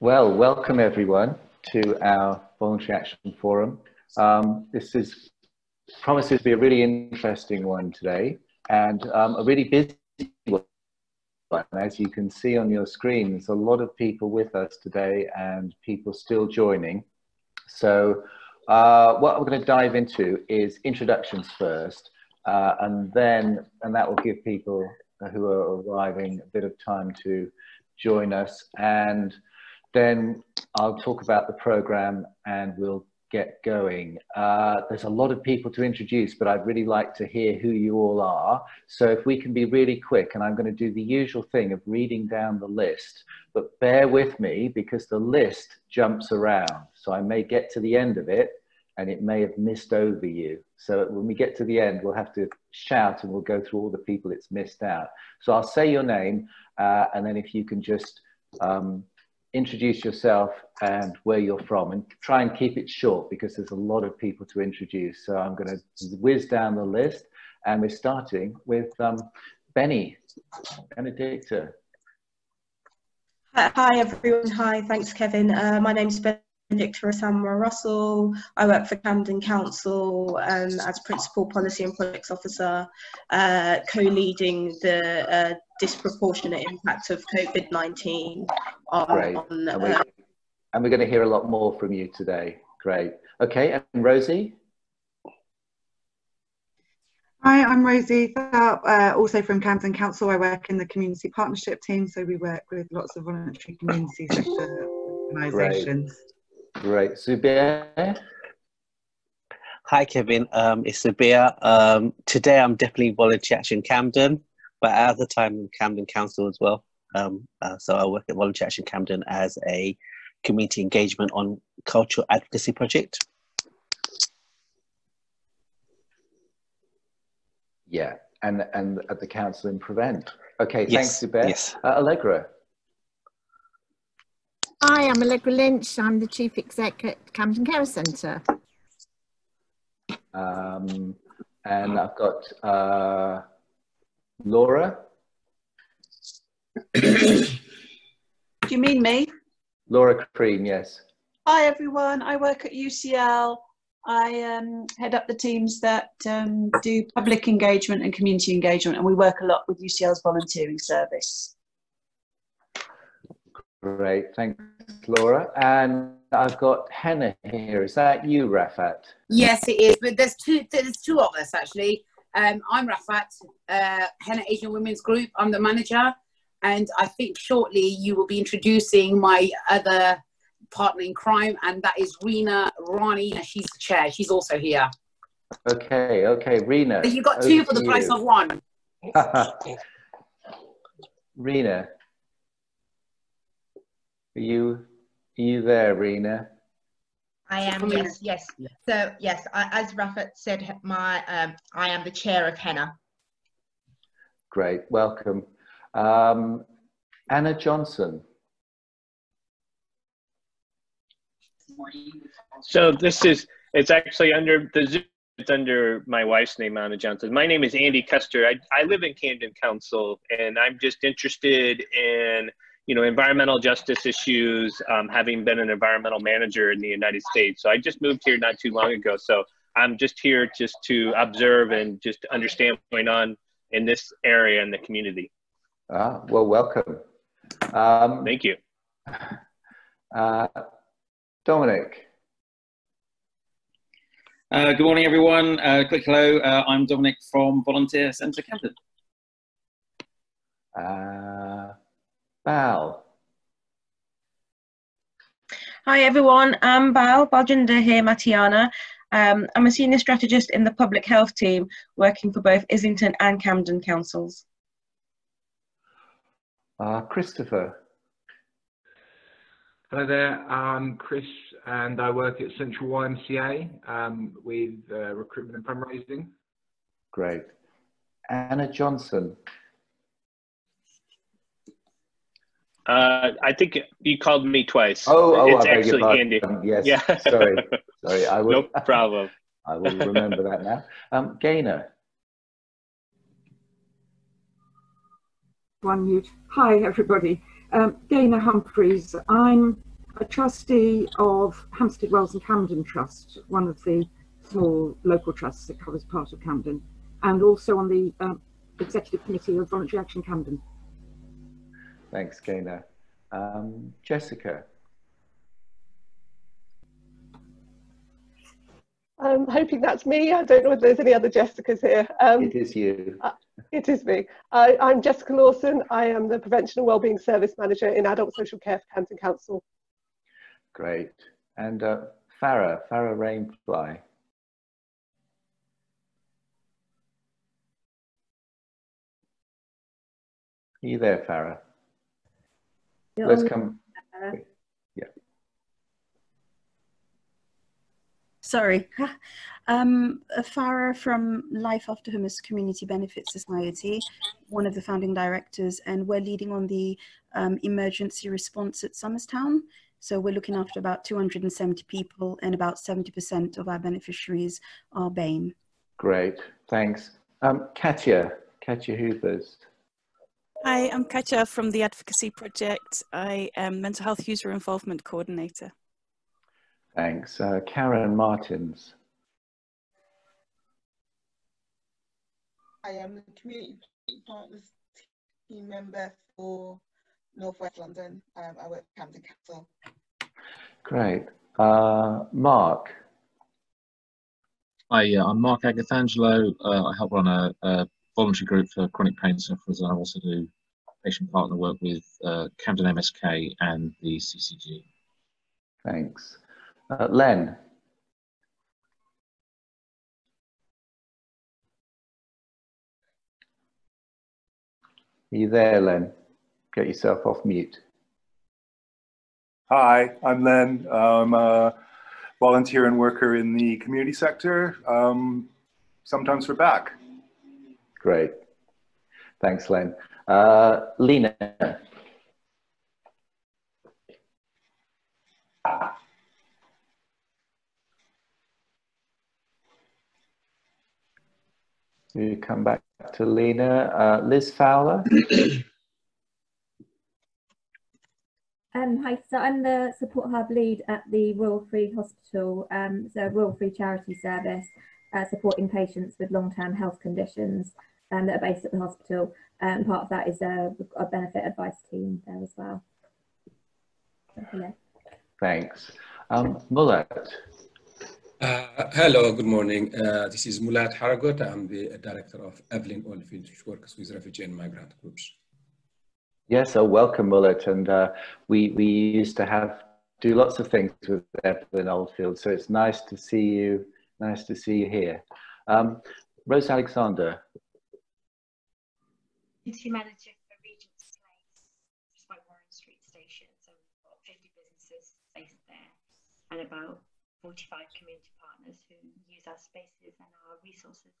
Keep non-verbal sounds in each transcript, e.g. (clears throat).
Well, welcome everyone to our Voluntary Action Forum. Um, this is promises to be a really interesting one today and um, a really busy one. As you can see on your screen, there's a lot of people with us today and people still joining. So uh, what we're going to dive into is introductions first, uh, and then, and that will give people who are arriving a bit of time to join us. And then I'll talk about the program and we'll get going. Uh, there's a lot of people to introduce, but I'd really like to hear who you all are. So if we can be really quick, and I'm going to do the usual thing of reading down the list, but bear with me because the list jumps around. So I may get to the end of it and it may have missed over you. So when we get to the end, we'll have to shout and we'll go through all the people it's missed out. So I'll say your name, uh, and then if you can just um, introduce yourself and where you're from, and try and keep it short because there's a lot of people to introduce. So I'm going to whiz down the list, and we're starting with um, Benny, Benedicta. Hi everyone. Hi, thanks Kevin. Uh, my name's Ben. Benedicta Asamoah Russell. I work for Camden Council um, as Principal Policy and Projects Officer, uh, co-leading the uh, disproportionate impact of COVID-19 on... Great. On, and, we, uh, and we're going to hear a lot more from you today. Great. Okay, and Rosie? Hi, I'm Rosie uh, also from Camden Council. I work in the community partnership team, so we work with lots of voluntary community sector (laughs) organisations. Great. Zubair? Hi, Kevin. Um, it's Zubair. Um, today I'm definitely Volunteer Action Camden, but at the time in Camden Council as well. Um, uh, so I work at Volunteer Action Camden as a community engagement on cultural advocacy project. Yeah, and and at the council in Prevent. Okay, yes, thanks, Zubair. Yes. Uh, Allegra. Hi, I'm Allegra Lynch. I'm the Chief Exec at Camden Carers Centre. Um, and I've got uh, Laura. Do you mean me? Laura Crean, yes. Hi everyone, I work at UCL. I um, head up the teams that um, do public engagement and community engagement, and we work a lot with UCL's volunteering service. Great, thanks, Laura. And I've got Henna here. Is that you, Rafat? Yes, it is. But there's two. There's two of us actually. Um, I'm Rafat, uh, Henna Asian Women's Group. I'm the manager, and I think shortly you will be introducing my other partner in crime, and that is Rena Rani. She's the chair. She's also here. Okay, okay, Rena. You got two for the price of one. (laughs) (laughs) Rena, are you, are you there, Rena? I am, yes, yes. So, yes, I, as Rafat said, my, um, I am the chair of Henna. Great, welcome. Um, Anna Johnson. So this is, it's actually under the Zoom, it's under my wife's name, Anna Johnson. My name is Andy Custer. I, I live in Camden Council and I'm just interested in you know, environmental justice issues, um, having been an environmental manager in the United States. So I just moved here not too long ago. So I'm just here just to observe and just understand what's going on in this area in the community. Ah, well, welcome. Um, Thank you. Uh, Dominic. Uh, good morning, everyone. Uh, quick hello. Uh, I'm Dominic from Volunteer Centre Camden. Bal. Hi everyone, I'm Bal, Baljinder here, Matiana. Um, I'm a senior strategist in the public health team working for both Islington and Camden councils. Uh, Christopher. Hello there, I'm Chris and I work at Central YMCA um, with uh, recruitment and fundraising. Great. Anna Johnson. Uh, I think you called me twice. Oh, oh it's actually Andy. yes. Yeah. sorry. (laughs) Sorry. I will. no problem. (laughs) I will remember that now. Um, Gaynor. One mute. Hi, everybody. Um, Gaynor Humphreys. I'm a trustee of Hampstead Wells and Campden Trust, one of the small local trusts that covers part of Camden, and also on the um, Executive Committee of Voluntary Action Camden. Thanks, Gaynor. Um, Jessica. I'm hoping that's me. I don't know if there's any other Jessicas here. Um, it is you. Uh, it is me. I, I'm Jessica Lawson. I am the Prevention and Wellbeing Service Manager in Adult Social Care for Camden Council. Great. And uh, Farah, Farah Rainfly. Are you there, Farah? You're Let's come. Yeah. Sorry. (laughs) Um, Farah from Life After Hummus Community Benefit Society, one of the founding directors, and we're leading on the um, emergency response at Somerstown. So we're looking after about 270 people and about 70% of our beneficiaries are BAME. Great. Thanks. Um, Katya, Katya Hoovers. Hi, I'm Katja from the Advocacy Project. I am Mental Health User Involvement Coordinator. Thanks. Uh, Karen Martins. I am the Community Partners team member for Northwest London. Um, I work for Camden Council. Great. Uh, Mark. Hi, yeah, I'm Mark Agathangelo. Uh, I help run a, a voluntary group for chronic pain sufferers, and I also do patient partner work with uh, Camden MSK and the CCG. Thanks. Uh, Len. Are you there, Len? Get yourself off mute. Hi, I'm Len. I'm a volunteer and worker in the community sector, um, sometimes for VAC. Great. Thanks, Len. Uh, Lena. You come back to Lena. Uh, Liz Fowler. (coughs) Um, hi, so I'm the support hub lead at the Royal Free Hospital, um, so Royal Free Charity Service, uh, supporting patients with long-term health conditions um, that are based at the hospital. And part of that is a, a benefit advice team there as well. Yeah. Thanks. Um, Mulat. Uh, hello, good morning. Uh, this is Mulat Haragot. I'm the director of Evelyn Oldfield, which works with refugee and migrant groups. Yes, so welcome, Mulat. And uh, we, we used to have do lots of things with Evelyn Oldfield. So it's nice to see you. Nice to see you here. Um, Rose Alexander. Community manager for Regent's Place, just by Warren Street Station. So we've got 50 businesses based there and about 45 community partners who use our spaces and our resources.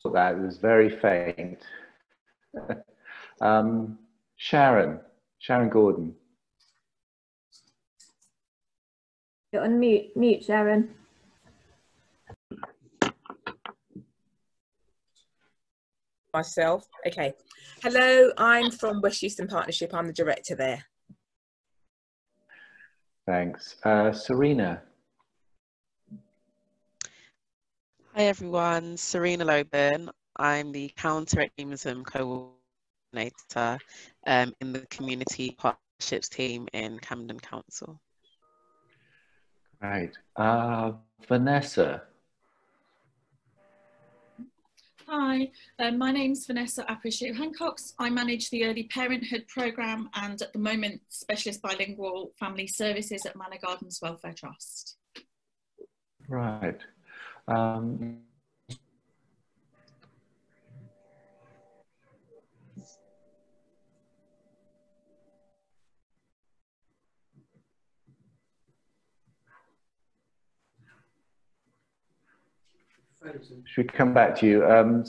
So That was very faint. (laughs) um, Sharon, Sharon Gordon. You're on mute, mute, Sharon. Myself. Okay. Hello, I'm from West Euston Partnership. I'm the director there. Thanks. Uh, Serena. Hi everyone, Serena Loban. I'm the counter extremism coordinator um, in the community partnerships team in Camden Council. Right. Uh, Vanessa. Hi, um, my name's Vanessa Aparicio Hancocks. I manage the Early Parenthood Programme and at the moment Specialist Bilingual Family Services at Manor Gardens Welfare Trust. Right. Um, Should we come back to you? Um,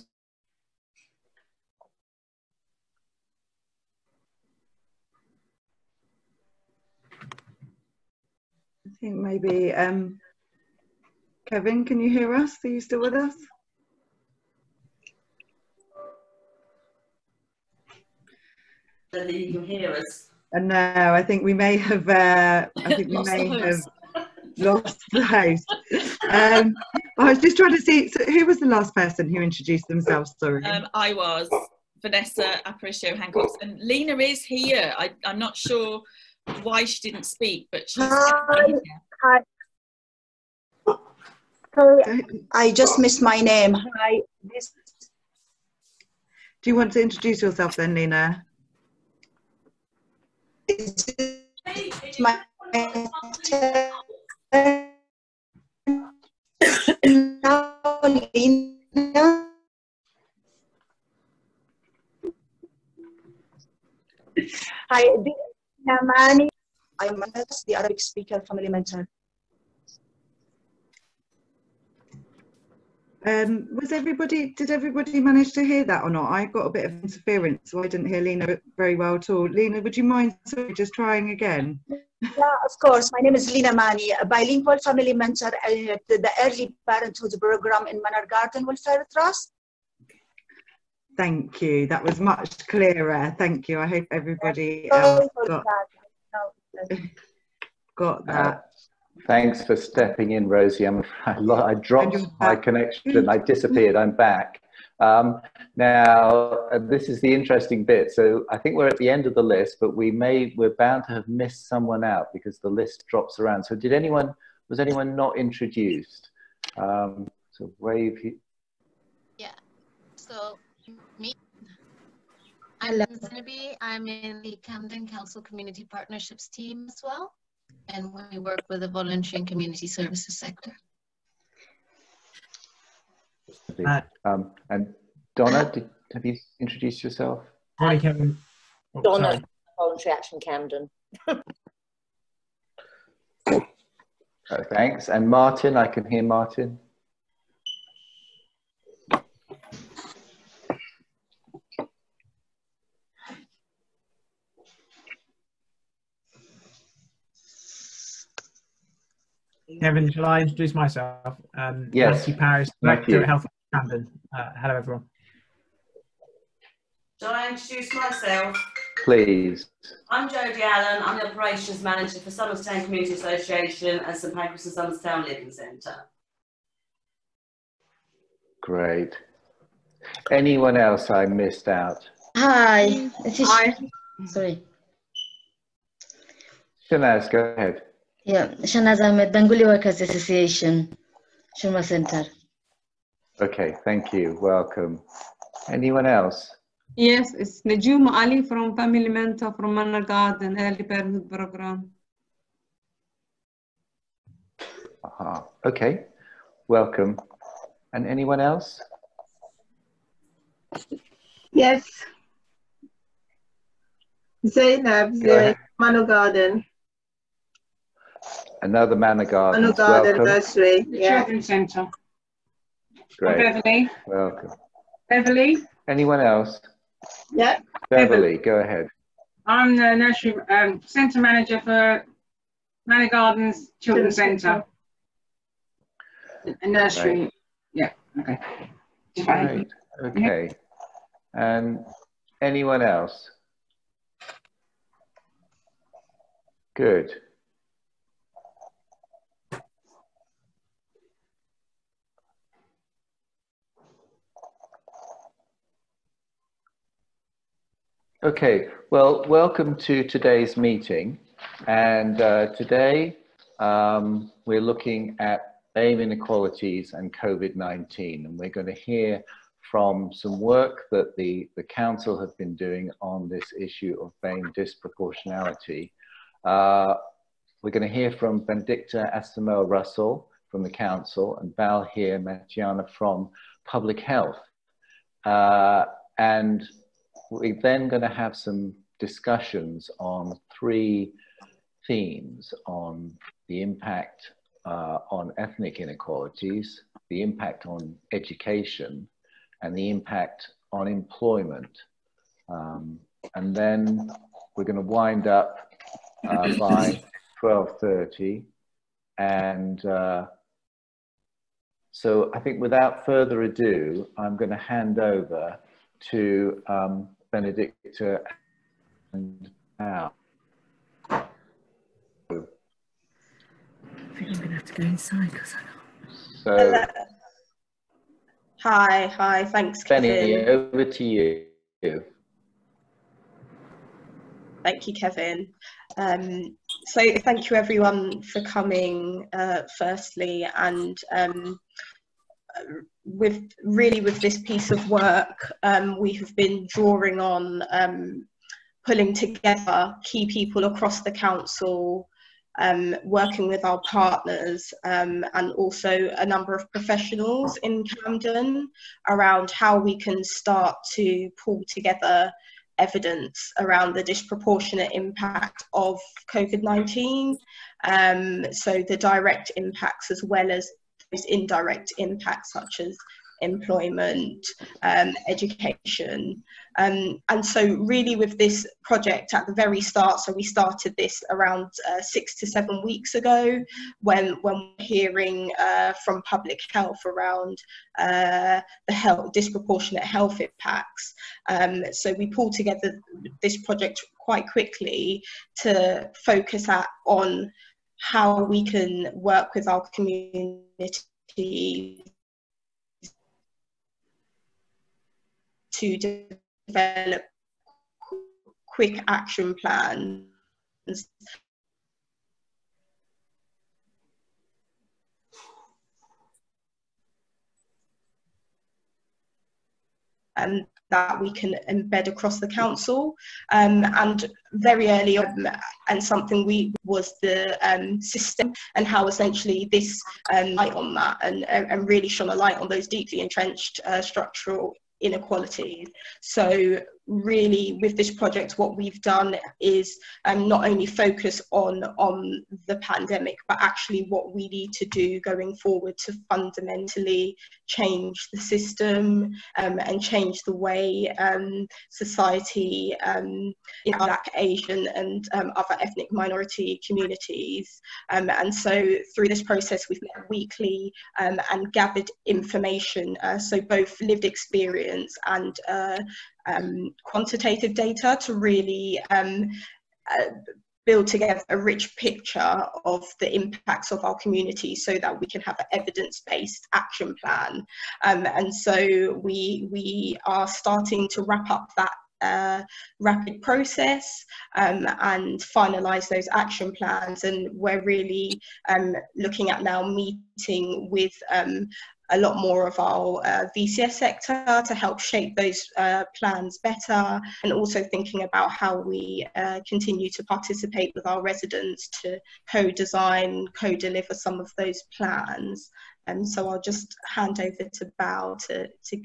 I think maybe um, Kevin, can you hear us? Are you still with us? Whether you can hear us. Uh, and now, I think we may have. Uh, I think we may have lost (laughs) the host. Um, I was just trying to see so who was the last person who introduced themselves. Sorry. Um, I was Vanessa Aparicio Hancock, and Lena is here. I, I'm not sure why she didn't speak, but she's Hi. Hi. Sorry, I just missed my name. Hi. This Do you want to introduce yourself then, Lena? is my Lina. Hi, this is Namani. I'm the Arabic speaker family mentor. Um, was everybody? Did everybody manage to hear that or not? I got a bit of interference, so I didn't hear Lena very well at all. Lena, would you mind sorry, just trying again? Yeah, of course. My name is Lina Mani, a bilingual family mentor at the Early Parenthood Program in Manor Garden Welfare Trust. Thank you. That was much clearer. Thank you. I hope everybody else for got that. Uh, thanks for stepping in, Rosie. I'm, I, I dropped my connection. I disappeared. I'm back. Um, now, uh, this is the interesting bit. So I think we're at the end of the list, but we may, we're bound to have missed someone out because the list drops around. So did anyone, was anyone not introduced? Um, so wave, you- Yeah, So, me, I'm Zinabi. I'm in the Camden Council Community Partnerships team as well. And we work with the voluntary and community services sector. Um, and Donna, did, have you introduced yourself? Hi, Kevin. Oh, Donna, sorry. Voluntary Action Camden. (laughs) Uh, thanks. And Martin, I can hear Martin. Kevin, shall I introduce myself? Um, Yes. Matthew Paris, Director of Health Camden. Uh, hello, everyone. Shall I introduce myself? Please. I'm Jodie Allen. I'm the Operations Manager for Somerstown Community Association and St Pancras and Somerstown Living Centre. Great. Anyone else I missed out? Hi. This is Sorry. Shanaz, go ahead. Yeah, Shanaz Ahmed, Bengali Workers Association, Surma Center. Okay, thank you. Welcome. Anyone else? Yes, it's Najum Ali from Family Mentor from Manor Garden Early Parenthood Program. Aha. Okay, welcome. And anyone else? Yes. Zainab, Go ahead. Garden, Another Manor Manu Gardens. Garden Welcome. Nursery. Yeah. Children's Centre. Great. Beverly. Welcome. Beverly. Anyone else? Yeah. Beverly, go ahead. I'm the nursery um, centre manager for Manor Gardens Children's Centre. A nursery. Right. Yeah. Okay. Great. Okay. And anyone else? Good. Okay, well, welcome to today's meeting. And uh, today um, we're looking at BAME inequalities and COVID-19. And we're going to hear from some work that the, the council have been doing on this issue of BAME disproportionality. Uh, we're going to hear from Benedicta Asamoah Russell from the council and Balhir Matiana from public health. Uh, and we're then going to have some discussions on three themes on the impact uh, on ethnic inequalities, the impact on education, and the impact on employment. Um, and then we're going to wind up uh, by 12.30 and uh, so I think without further ado, I'm going to hand over to um, Benedicta out. I think I'm going to have to go inside because I So, Hi, hi, thanks, Benny, Kevin. over to you. Thank you, Kevin. Um, so thank you everyone for coming, uh, firstly, and um, with really with this piece of work, um, we have been drawing on um, pulling together key people across the council, um, working with our partners um, and also a number of professionals in Camden around how we can start to pull together evidence around the disproportionate impact of COVID-19. Um, so the direct impacts as well as those indirect impacts such as employment, um, education. Um, and so really with this project at the very start, so we started this around uh, six to seven weeks ago when, when we're hearing uh, from public health around uh, the health, disproportionate health impacts. Um, so we pulled together this project quite quickly to focus at, on how we can work with our community to develop quick action plans and that we can embed across the council. Um, and very early on, and something we was the um, system and how essentially this um, light on that and, and really shone a light on those deeply entrenched uh, structural inequalities. So really with this project what we've done is um, not only focus on on the pandemic but actually what we need to do going forward to fundamentally change the system um, and change the way um, society um, in black asian and um, other ethnic minority communities. Um, and so through this process we've met weekly and gathered information uh, so both lived experience and uh, um, quantitative data to really um, uh, build together a rich picture of the impacts of our community so that we can have an evidence-based action plan. Um, and so we, we are starting to wrap up that uh, rapid process um, and finalize those action plans and we're really um, looking at now meeting with um, a lot more of our uh, VCS sector to help shape those uh, plans better and also thinking about how we uh, continue to participate with our residents to co-design, co-deliver some of those plans. And so I'll just hand over to Bal to, to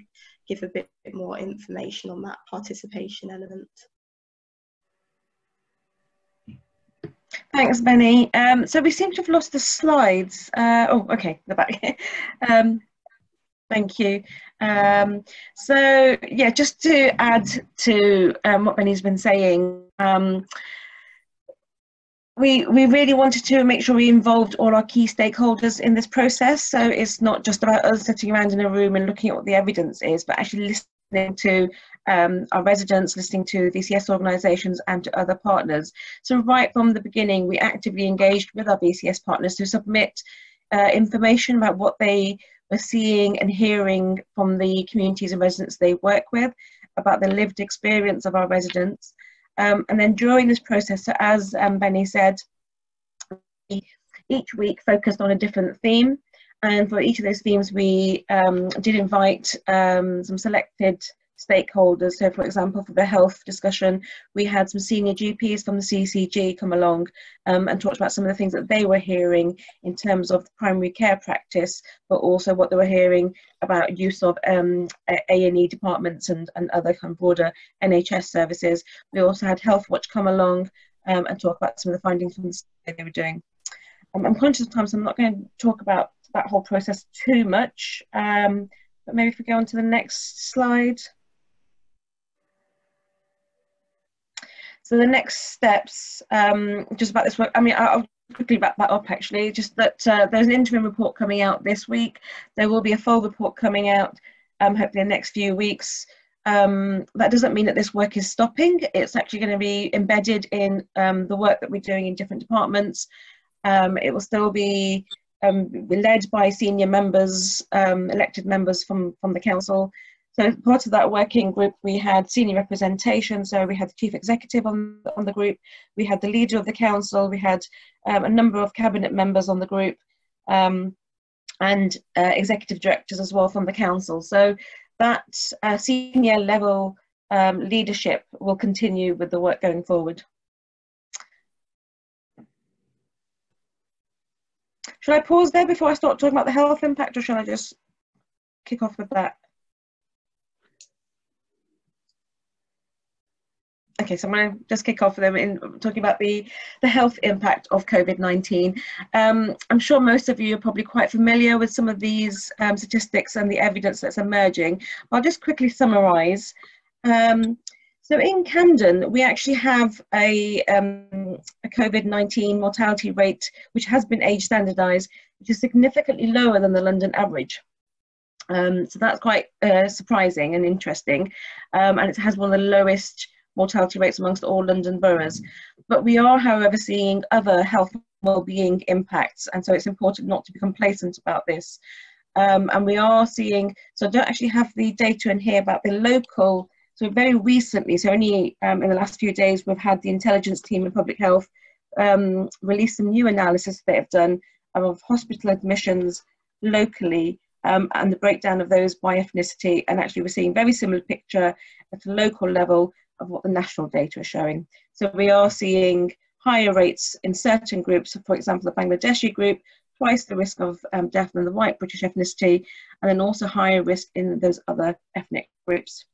give a bit more information on that participation element. Thanks, Benny. Um, so we seem to have lost the slides. Uh, oh, okay, the back. (laughs) um, Thank you. Um, so yeah, just to add to um, what Benny's been saying, um, we, we really wanted to make sure we involved all our key stakeholders in this process. So it's not just about us sitting around in a room and looking at what the evidence is, but actually listening to um, our residents, listening to VCS organisations and to other partners. So right from the beginning, we actively engaged with our VCS partners to submit uh, information about what they we're seeing and hearing from the communities and residents they work with about the lived experience of our residents. Um, and then during this process, so as um, Benny said, each week focused on a different theme. And for each of those themes, we um, did invite um, some selected stakeholders. So for example, for the health discussion, we had some senior GPs from the CCG come along um, and talked about some of the things that they were hearing in terms of primary care practice, but also what they were hearing about use of um, A&E departments and, and other kind of broader NHS services. We also had Healthwatch come along um, and talk about some of the findings from the study they were doing. Um, I'm conscious of time, so I'm not going to talk about that whole process too much. Um, but maybe if we go on to the next slide. So the next steps, um, just about this work, I mean, I'll quickly wrap that up actually, just that uh, there's an interim report coming out this week. There will be a full report coming out, um, hopefully in the next few weeks, Um, that doesn't mean that this work is stopping. It's actually going to be embedded in um, the work that we're doing in different departments. Um, it will still be, um, led by senior members, elected members from, from the council. So part of that working group, we had senior representation. So we had the chief executive on, on the group, we had the leader of the council, we had um, a number of cabinet members on the group, um, and uh, executive directors as well from the council. So that uh, senior level um, leadership will continue with the work going forward. Should I pause there before I start talking about the health impact or shall I just kick off with that? Okay, so I'm going to just kick off with them in talking about the, the health impact of COVID-19. Um, I'm sure most of you are probably quite familiar with some of these um, statistics and the evidence that's emerging. I'll just quickly summarise. Um, so in Camden, we actually have a, um, a COVID-19 mortality rate which has been age standardised, which is significantly lower than the London average. Um, so that's quite uh, surprising and interesting, um, and it has one of the lowest mortality rates amongst all London boroughs. But we are, however, seeing other health well-being impacts, and so it's important not to be complacent about this. Um, and we are seeing, so I don't actually have the data in here about the local, so very recently, so only um, in the last few days, we've had the intelligence team in public health um, release some new analysis that they have done of hospital admissions locally um, and the breakdown of those by ethnicity. And actually, we're seeing very similar picture at the local level of what the national data is showing. So we are seeing higher rates in certain groups, for example, the Bangladeshi group, twice the risk of um, death than the white British ethnicity, and then also higher risk in those other ethnic groups.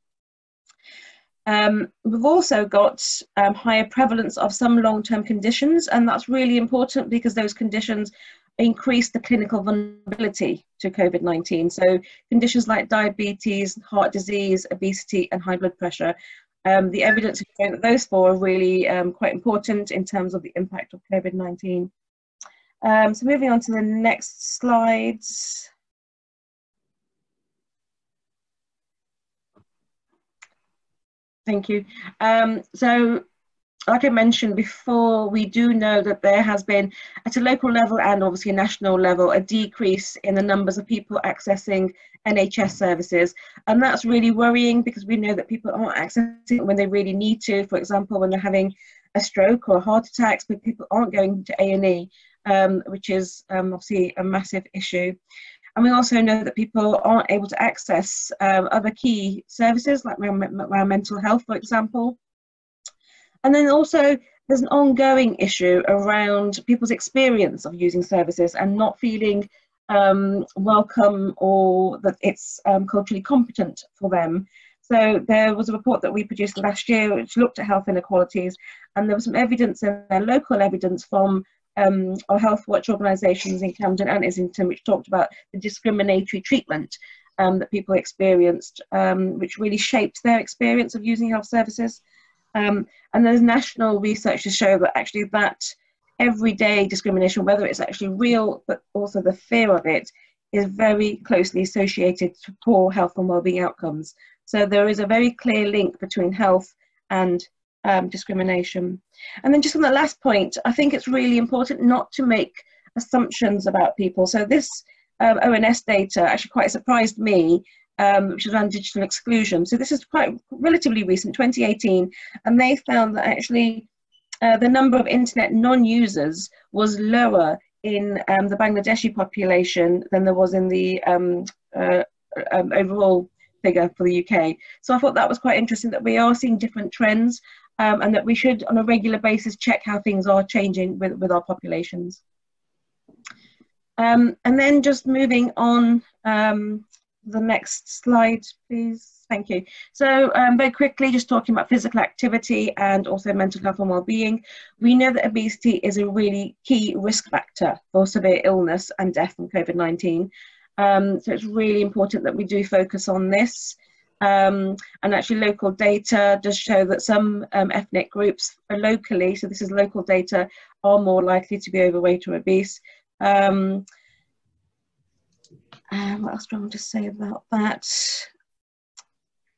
Um, we've also got um, higher prevalence of some long-term conditions, and that's really important because those conditions increase the clinical vulnerability to COVID-19. So conditions like diabetes, heart disease, obesity, and high blood pressure um, the evidence is showing that those four are really um, quite important in terms of the impact of COVID-19. Um, so moving on to the next slides. Thank you. Um, so like I mentioned before, we do know that there has been, at a local level and obviously a national level, a decrease in the numbers of people accessing NHS services. And that's really worrying because we know that people aren't accessing when they really need to. For example, when they're having a stroke or a heart attacks, but people aren't going to A&E, um, which is um, obviously a massive issue. And we also know that people aren't able to access um, other key services like around mental health, for example. And then also there's an ongoing issue around people's experience of using services and not feeling um, welcome or that it's um, culturally competent for them. So there was a report that we produced last year which looked at health inequalities and there was some evidence in there, local evidence from um, our Healthwatch organisations in Camden and Islington which talked about the discriminatory treatment um, that people experienced um, which really shaped their experience of using health services. Um, and there's national research to show that actually that everyday discrimination, whether it's actually real, but also the fear of it, is very closely associated to poor health and wellbeing outcomes. So there is a very clear link between health and um, discrimination. And then just on the last point, I think it's really important not to make assumptions about people. So this um, ONS data actually quite surprised me um, which is around digital exclusion. So this is quite relatively recent, 2018, and they found that actually uh, the number of internet non-users was lower in um, the Bangladeshi population than there was in the um, uh, um, overall figure for the UK. So I thought that was quite interesting that we are seeing different trends um, and that we should on a regular basis check how things are changing with, with our populations. Um, and then just moving on um, the next slide, please. Thank you. So um, very quickly, just talking about physical activity and also mental health and well-being. We know that obesity is a really key risk factor for severe illness and death from COVID-19. Um, so it's really important that we do focus on this. Um, and actually local data does show that some um, ethnic groups locally, so this is local data, are more likely to be overweight or obese. Um, um, what else do I want to say about that?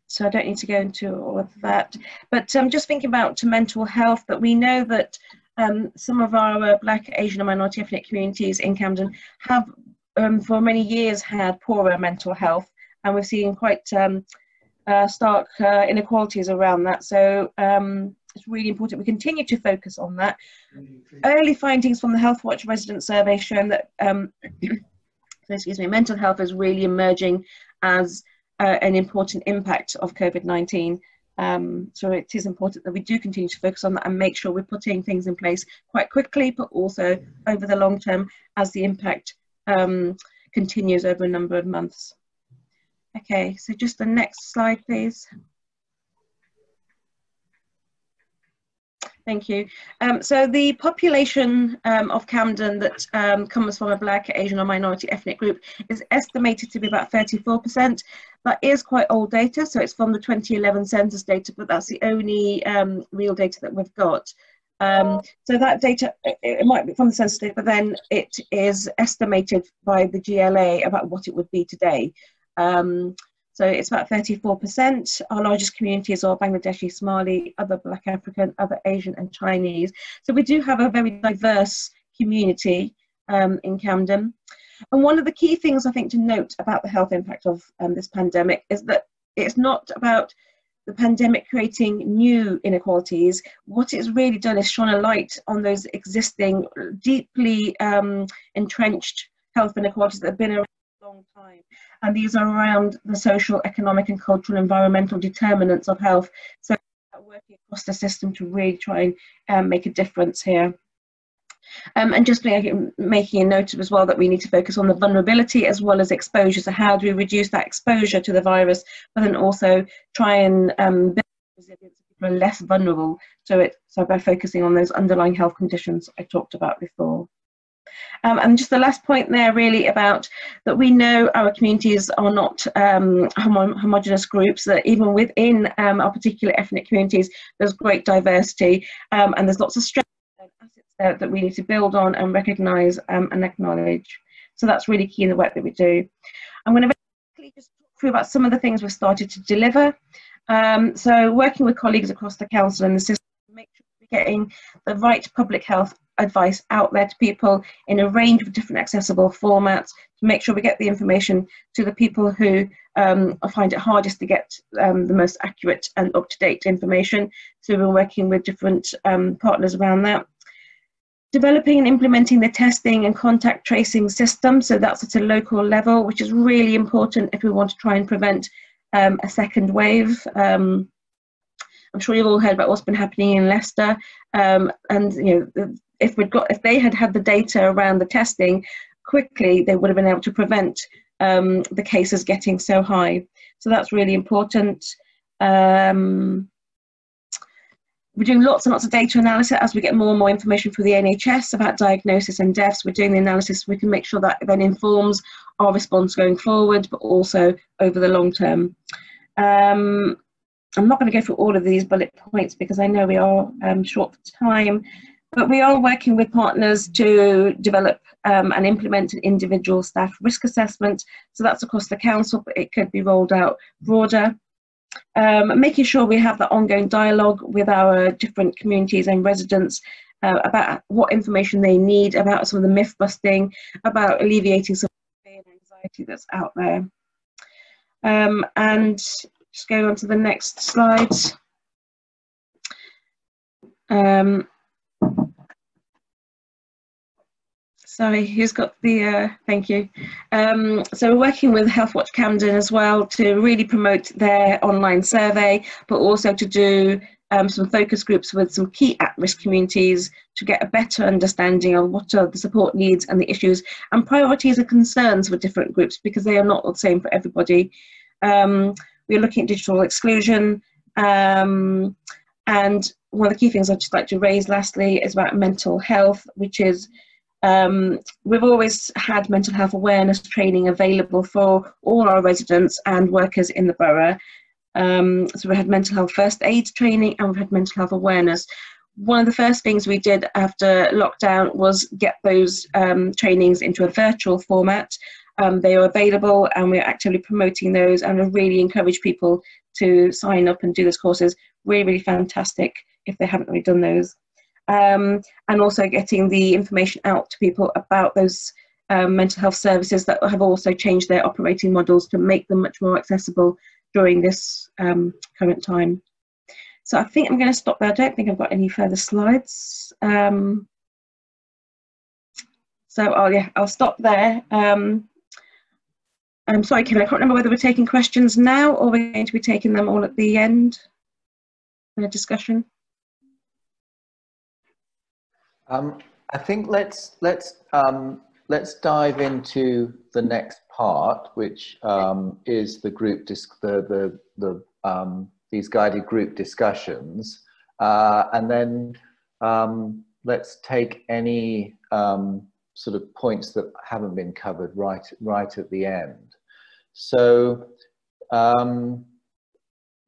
so I don't need to go into all of that. But I'm um, just thinking about mental health, that we know that um, some of our uh, Black, Asian, and minority ethnic communities in Camden have, um, for many years, had poorer mental health, and we're seeing quite um, uh, stark uh, inequalities around that. So um, it's really important we continue to focus on that. Early findings from the Healthwatch resident survey shown that, um, excuse me, mental health is really emerging as uh, an important impact of COVID-19. Um, so it is important that we do continue to focus on that and make sure we're putting things in place quite quickly, but also over the long term as the impact um, continues over a number of months. Okay, so just the next slide, please. Thank you. Um, so the population um, of Camden that um, comes from a Black, Asian or minority ethnic group is estimated to be about 34%. That is quite old data, so it's from the 2011 census data, but that's the only um, real data that we've got. Um, so that data, it, it, might be from the census data, but then it is estimated by the GLA about what it would be today. Um, so it's about 34%. Our largest communities are Bangladeshi, Somali, other Black African, other Asian and Chinese. So we do have a very diverse community um, in Camden. And one of the key things I think to note about the health impact of um, this pandemic is that it's not about the pandemic creating new inequalities. What it's really done is shone a light on those existing, deeply um, entrenched health inequalities that have been around long time. And these are around the social, economic, and cultural, environmental determinants of health. So working across the system to really try and um, make a difference here. Um, and just making, making a note of as well that we need to focus on the vulnerability as well as exposure. So how do we reduce that exposure to the virus, but then also try and um, build resilience people are less vulnerable to it. So by focusing on those underlying health conditions I talked about before. Um, and just the last point there really about that we know our communities are not um, homo homogenous groups, that even within um, our particular ethnic communities, there's great diversity um, and there's lots of strengths and assets there that we need to build on and recognise um, and acknowledge. So that's really key in the work that we do. I'm going to quickly just talk through about some of the things we've started to deliver. Um, so working with colleagues across the council and the system, to make sure we're getting the right public health advice out there to people in a range of different accessible formats to make sure we get the information to the people who um, find it hardest to get um, the most accurate and up-to-date information. So we're working with different um, partners around that. Developing and implementing the testing and contact tracing system, so that's at a local level, which is really important if we want to try and prevent um, a second wave. Um, I'm sure you've all heard about what's been happening in Leicester, um, and you know if we'd got if they had had the data around the testing quickly, they would have been able to prevent um, the cases getting so high. So that's really important. Um, we're doing lots and lots of data analysis as we get more and more information from the NHS about diagnosis and deaths. We're doing the analysis. We can make sure that then informs our response going forward, but also over the long term. Um, I'm not going to go through all of these bullet points because I know we are um, short for time. But we are working with partners to develop um, and implement an individual staff risk assessment. So that's across the council, but it could be rolled out broader. Um, making sure we have that ongoing dialogue with our different communities and residents uh, about what information they need, about some of the myth busting, about alleviating some and anxiety that's out there. Um, and just going on to the next slides. Um, Sorry, who's got the, uh, thank you. Um, so we're working with Healthwatch Camden as well to really promote their online survey, but also to do um, some focus groups with some key at-risk communities to get a better understanding of what are the support needs and the issues and priorities and concerns for different groups because they are not the same for everybody. Um, we're looking at digital exclusion um, and one of the key things I'd just like to raise lastly is about mental health, which is um, we've always had mental health awareness training available for all our residents and workers in the borough. Um, so we had mental health first aid training and we've had mental health awareness. One of the first things we did after lockdown was get those um, trainings into a virtual format. Um, they are available and we're actively promoting those and I really encourage people to sign up and do those courses. Really, really fantastic if they haven't already done those. Um, and also getting the information out to people about those um, mental health services that have also changed their operating models to make them much more accessible during this um, current time. So I think I'm going to stop there. I don't think I've got any further slides. Um, so I'll, yeah, I'll stop there. Um, I'm sorry, Kim, I can't remember whether we're taking questions now or we're going to be taking them all at the end in a discussion. Um, I think let's let's um, let's dive into the next part, which um, is the group dis- the the the um, these guided group discussions, uh, and then um, let's take any um, sort of points that haven't been covered right right at the end. So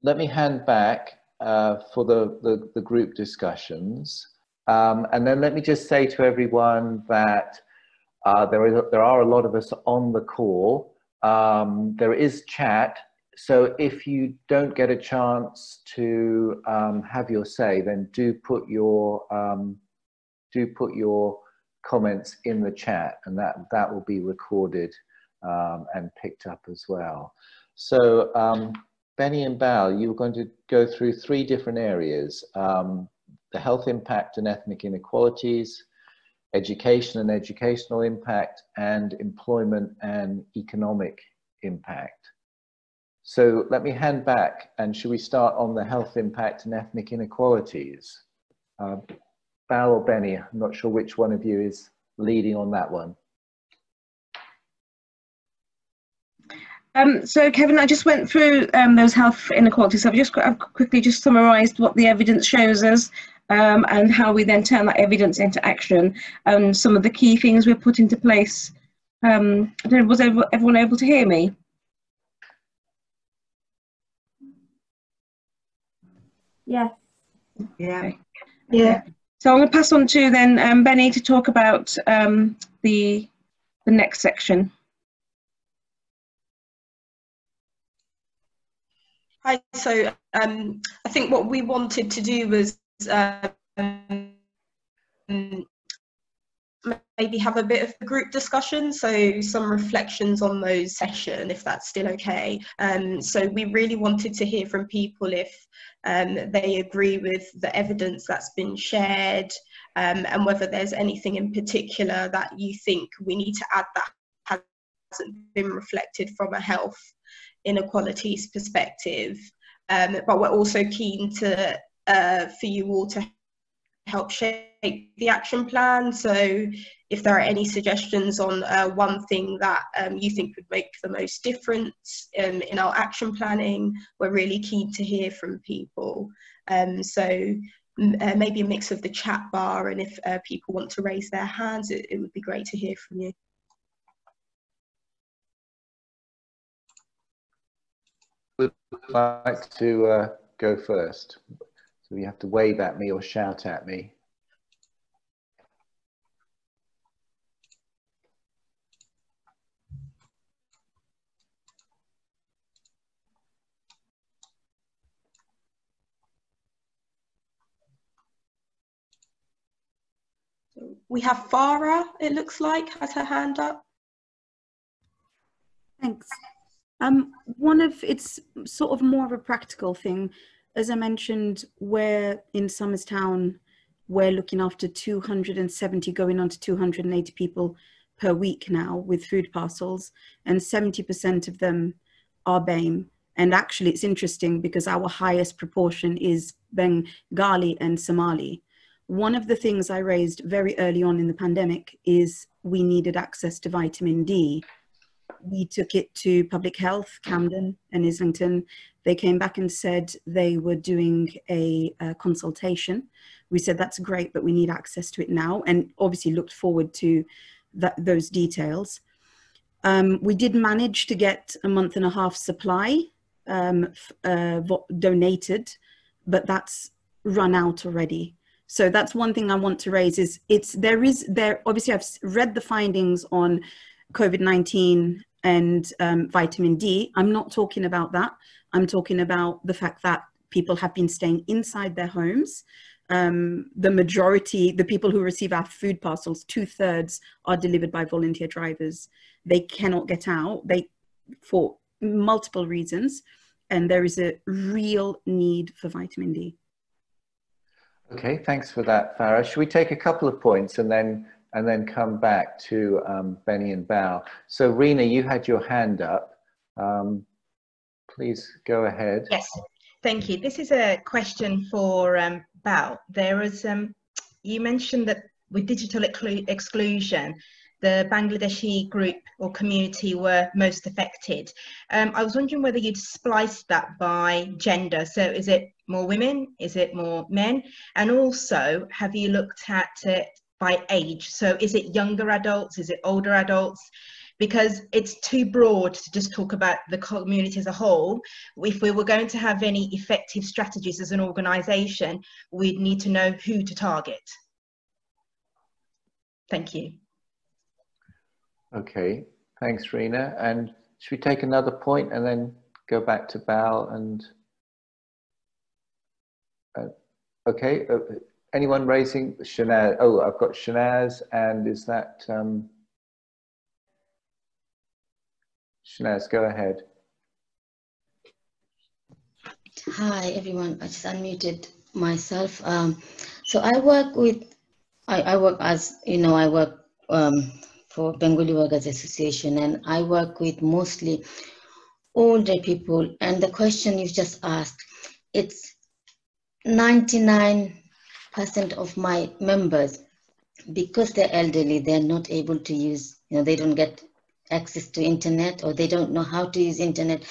let me hand back uh, for the, the, the group discussions. Um, and then let me just say to everyone that uh, there, is, there are a lot of us on the call. Um, there is chat. So if you don't get a chance to um, have your say, then do put your um, do put your comments in the chat, and that that will be recorded um, and picked up as well. So um, Benny and Bal, you were going to go through three different areas. Um, the health impact and ethnic inequalities, education and educational impact, and employment and economic impact. So let me hand back and should we start on the health impact and ethnic inequalities? Uh, Bal or Benny, I'm not sure which one of you is leading on that one. Um, so, Kevin, I just went through um, those health inequalities. I've just I've quickly just summarised what the evidence shows us um, and how we then turn that evidence into action and some of the key things we've put into place. Um, I don't know, was everyone able to hear me? Yeah. Yeah. Yeah. So I'm going to pass on to then um, Benny to talk about um, the the next section. Hi. So um, I think what we wanted to do was um, maybe have a bit of a group discussion, so some reflections on those session, if that's still okay. Um, so we really wanted to hear from people if um, they agree with the evidence that's been shared um, and whether there's anything in particular that you think we need to add that hasn't been reflected from a health inequalities perspective. Um, but we're also keen to uh, for you all to help shape the action plan. So if there are any suggestions on uh, one thing that um, you think would make the most difference um, in our action planning, we're really keen to hear from people. Um, so uh, maybe a mix of the chat bar and if uh, people want to raise their hands, it, it would be great to hear from you. Would like to uh, go first. So you have to wave at me or shout at me. We have Farah, it looks like, has her hand up. Thanks. Um, one of it's sort of more of a practical thing. As I mentioned, we're in Somerstown, we're looking after 270, going on to 280 people per week now with food parcels, and 70% of them are BAME. And actually, it's interesting because our highest proportion is Bengali and Somali. One of the things I raised very early on in the pandemic is we needed access to vitamin D we took it to public health, Camden and Islington. They came back and said they were doing a, a, consultation. We said, that's great, but we need access to it now. And obviously looked forward to that, those details. Um, we did manage to get a month and a half supply um, uh, donated, but that's run out already. So that's one thing I want to raise is it's, there is, there, obviously I've read the findings on COVID 19 and um, vitamin D. I'm not talking about that. I'm talking about the fact that people have been staying inside their homes. Um, the majority, the people who receive our food parcels, two thirds are delivered by volunteer drivers. They cannot get out. They, for multiple reasons, and there is a real need for vitamin D. Okay, thanks for that, Farah. Should we take a couple of points and then and then come back to um, Benny and Bal? So, Rena, you had your hand up. Um, please go ahead. Yes, thank you. This is a question for um, Bal. There is, um, you mentioned that with digital exclusion, the Bangladeshi group or community were most affected. Um, I was wondering whether you'd spliced that by gender. So is it more women? Is it more men? And also, have you looked at it by age? So is it younger adults? Is it older adults? Because it's too broad to just talk about the community as a whole. If we were going to have any effective strategies as an organisation, we'd need to know who to target. Thank you. Okay, thanks, Rena. And should we take another point and then go back to Bal and uh, okay, uh, anyone raising Shanaz? Oh, I've got Shanaz, and is that um, Shanaz? Go ahead. Hi, everyone. I just unmuted myself. Um, so I work with, I, I work as you know, I work um, for Bengali Workers Association, and I work with mostly older people. And the question you just asked, it's 99% of my members, because they're elderly, they're not able to use, you know, they don't get access to internet or they don't know how to use internet.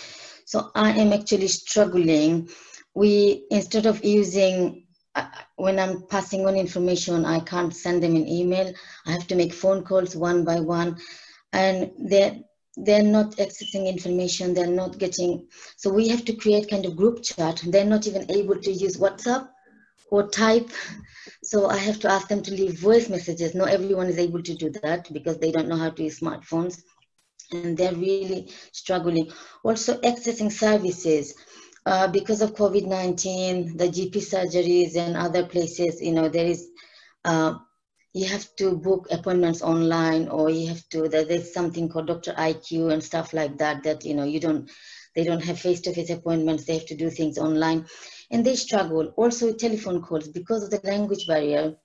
So I am actually struggling. We, instead of using uh, when I'm passing on information, I can't send them an email. I have to make phone calls one by one, and they're they're not accessing information. They're not getting. So we have to create kind of group chat. They're not even able to use WhatsApp or type. So I have to ask them to leave voice messages. Not everyone is able to do that because they don't know how to use smartphones, and they're really struggling. Also accessing services uh, because of COVID-19, the GP surgeries and other places, you know, there is, uh, you have to book appointments online or you have to, there's something called Dr. IQ and stuff like that, that, you know, you don't, they don't have face-to-face -face appointments, they have to do things online and they struggle. Also telephone calls, because of the language barrier,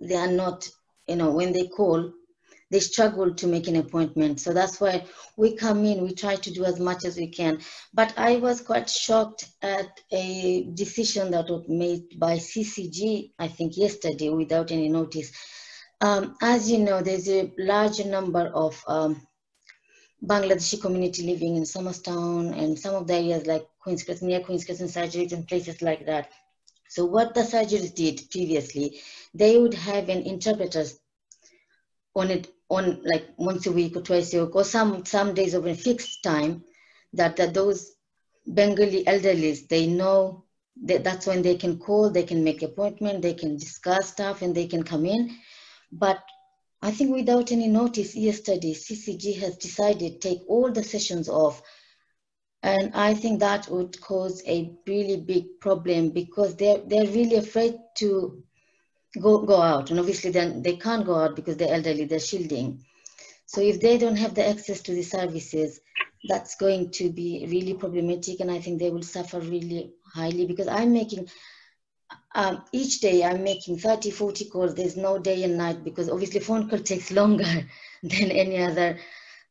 they are not, you know, when they call, they struggle to make an appointment. So that's why we come in, we try to do as much as we can. But I was quite shocked at a decision that was made by CCG, I think yesterday, without any notice. Um, as you know, there's a large number of um, Bangladeshi community living in Somerstown and some of the areas like Queen's Crescent, near Queen's Crescent surgeries and places like that. So what the surgeries did previously, they would have an interpreter on it on like once a week or twice a week or some some days of a fixed time that, that those Bengali elderlies they know that that's when they can call, they can make appointment, they can discuss stuff and they can come in. But I think without any notice yesterday, CCG has decided to take all the sessions off. And I think that would cause a really big problem because they're, they're really afraid to go, go out. And obviously then they can't go out because they're elderly, they're shielding. So if they don't have the access to the services, that's going to be really problematic. And I think they will suffer really highly because I'm making, um, each day I'm making 30, 40 calls. There's no day and night because obviously phone call (laughs) takes longer than any other.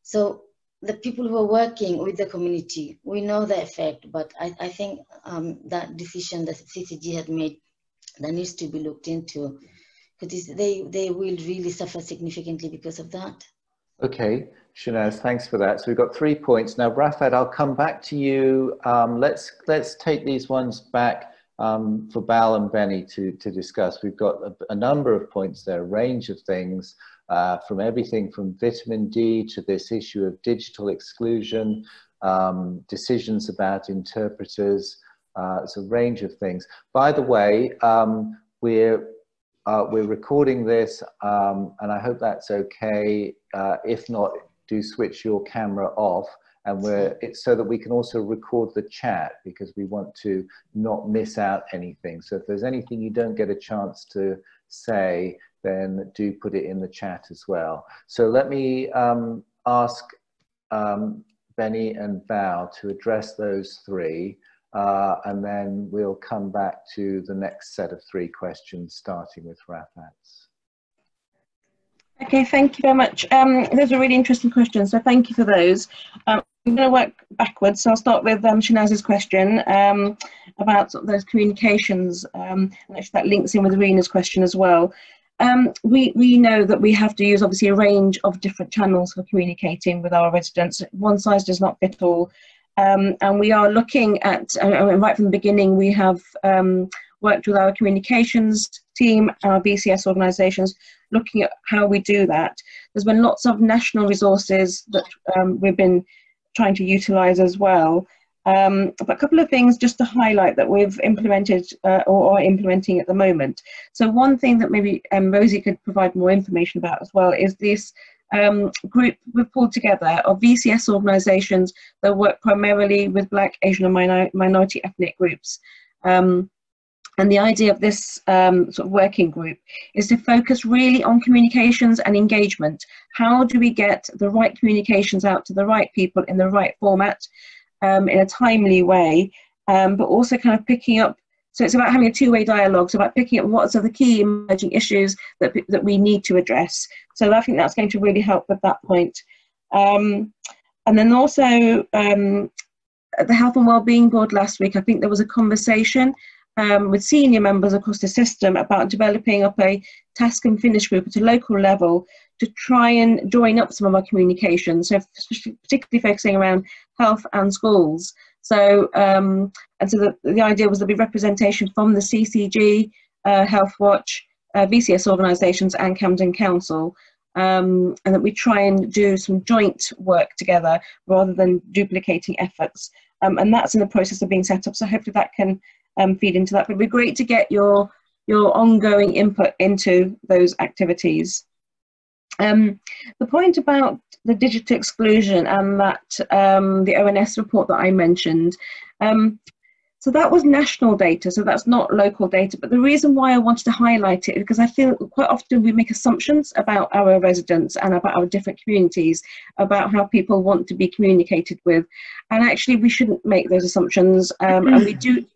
So the people who are working with the community, we know the effect, but I, I think um, that decision that CCG had made that needs to be looked into because they, they will really suffer significantly because of that. Okay, Shanaz, thanks for that. So we've got three points. Now, Rafat, I'll come back to you. Um, let's, let's take these ones back um, for Bal and Benny to, to discuss. We've got a, a number of points there, a range of things, uh, from everything from vitamin D to this issue of digital exclusion, um, decisions about interpreters, uh, it's a range of things. By the way, um, we're uh, we're recording this, um, and I hope that's okay. Uh, if not, do switch your camera off and we're it's so that we can also record the chat because we want to not miss out anything so if there's anything you don't get a chance to say then do put it in the chat as well so let me um, ask um, Benny and Bal to address those three uh, and then we'll come back to the next set of three questions starting with Rafat's. Okay, thank you very much. Um, those are really interesting questions, so thank you for those. Um, I'm going to work backwards, so I'll start with um, Shanaz's question um, about sort of those communications, um, and actually that links in with Rena's question as well. Um, we, we know that we have to use obviously a range of different channels for communicating with our residents. One size does not fit all. Um, and we are looking at, uh, right from the beginning, we have um, worked with our communications team our VCS organisations looking at how we do that. There's been lots of national resources that um, we've been trying to utilise as well. Um, but a couple of things just to highlight that we've implemented uh, or are implementing at the moment. So one thing that maybe um, Rosie could provide more information about as well is this um, group we've pulled together of VCS organisations that work primarily with Black, Asian and minor minority ethnic groups. Um, and the idea of this um, sort of working group is to focus really on communications and engagement. How do we get the right communications out to the right people in the right format, um, in a timely way, um, but also kind of picking up. So it's about having a two-way dialogue. It's about picking up what are the key emerging issues that that we need to address. So I think that's going to really help with that point. Um, and then also um, at the Health and Wellbeing Board last week, I think there was a conversation um, with senior members across the system about developing up a task and finish group at a local level to try and join up some of our communications, so particularly focusing around health and schools. So, um, and so the, the idea was there'd be representation from the CCG, uh, Healthwatch, uh, VCS organisations and Camden Council, um, and that we try and do some joint work together rather than duplicating efforts. Um, and that's in the process of being set up, so hopefully that can um, feed into that. But it'd be great to get your your ongoing input into those activities. Um, the point about the digital exclusion and that um, the ONS report that I mentioned, um, so that was national data, so that's not local data. But the reason why I wanted to highlight it because I feel quite often we make assumptions about our residents and about our different communities, about how people want to be communicated with. And actually, we shouldn't make those assumptions. Um, and we do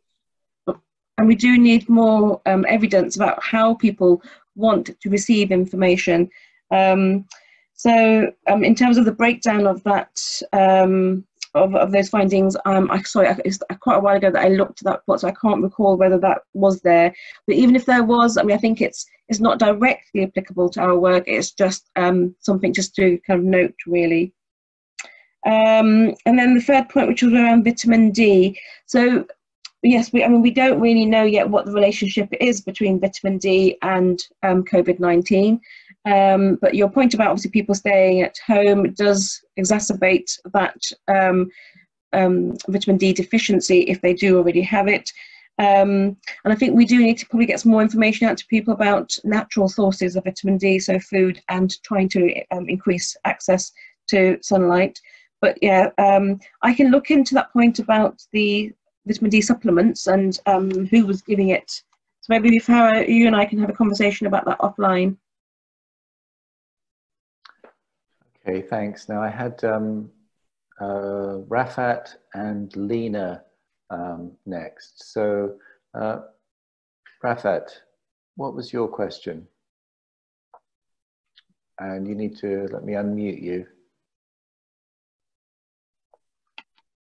and we do need more um, evidence about how people want to receive information. Um, so um, in terms of the breakdown of that, um, of, of those findings, um, I sorry, it's quite a while ago that I looked at that report, so I can't recall whether that was there. But even if there was, I mean, I think it's it's not directly applicable to our work. It's just um, something just to kind of note, really. Um, and then the third point, which was around vitamin D. So yes, we, I mean, we don't really know yet what the relationship is between vitamin D and um, COVID 19. Um, but your point about obviously people staying at home does exacerbate that um, um vitamin D deficiency if they do already have it. Um, and I think we do need to probably get some more information out to people about natural sources of vitamin D, so food, and trying to um, increase access to sunlight. But yeah, I can look into that point about the vitamin D supplements and um, who was giving it. So maybe if you and I can have a conversation about that offline. Okay, thanks. Now I had um, uh, Rafat and Lena um, next. So uh, Rafat, what was your question? And you need to let me unmute you.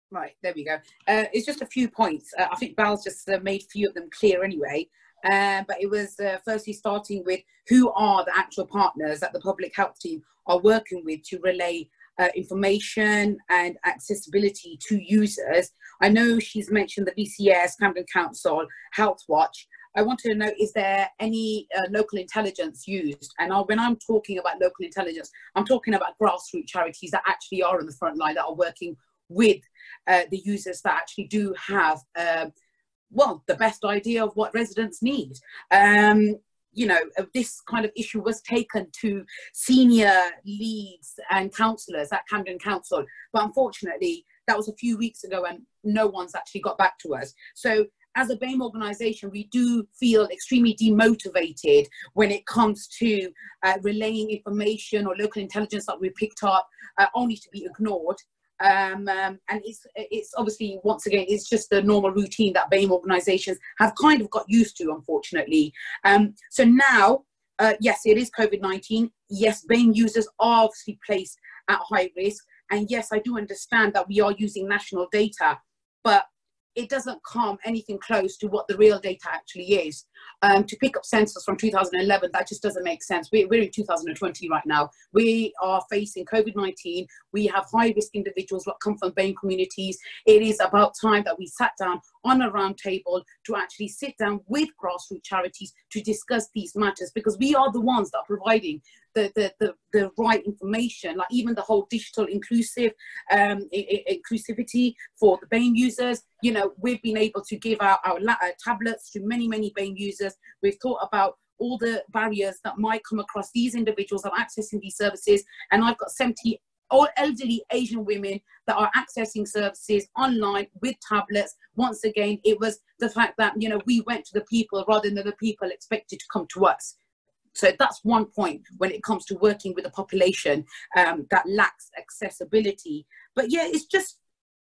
Right, there we go. Uh, it's just a few points. Uh, I think Bal's just uh, made a few of them clear anyway. Uh, but it was uh, firstly starting with who are the actual partners that the public health team are working with to relay uh, information and accessibility to users. I know she's mentioned the VCS, Camden Council, Healthwatch. I wanted to know, is there any uh, local intelligence used? And I'll, when I'm talking about local intelligence, I'm talking about grassroots charities that actually are on the front line, that are working with uh, the users that actually do have, uh, well, the best idea of what residents need. Um, you know, uh, this kind of issue was taken to senior leads and councillors at Camden Council. But unfortunately, that was a few weeks ago and no one's actually got back to us. So as a BAME organisation, we do feel extremely demotivated when it comes to uh, relaying information or local intelligence that we picked up uh, only to be ignored. Um, um, and it's it's obviously once again it's just the normal routine that BAME organisations have kind of got used to, unfortunately. Um, so now, uh, yes, it is COVID nineteen. Yes, BAME users are obviously placed at high risk, and yes, I do understand that we are using national data, but it doesn't come anything close to what the real data actually is. Um, to pick up census from 2011, that just doesn't make sense. We're, we're in 2020 right now. We are facing COVID-19. We have high-risk individuals that come from BAME communities. It is about time that we sat down on a round table to actually sit down with grassroots charities to discuss these matters because we are the ones that are providing the, the, the, the right information, like even the whole digital inclusive um, inclusivity for the BAME users. You know, we've been able to give out our, our uh, tablets to many, many BAME users. We've thought about all the barriers that might come across these individuals of accessing these services. And I've got 70 all elderly Asian women that are accessing services online with tablets. Once again, it was the fact that, you know, we went to the people rather than the people expected to come to us. So that's one point when it comes to working with a population um, that lacks accessibility. But yeah, it's just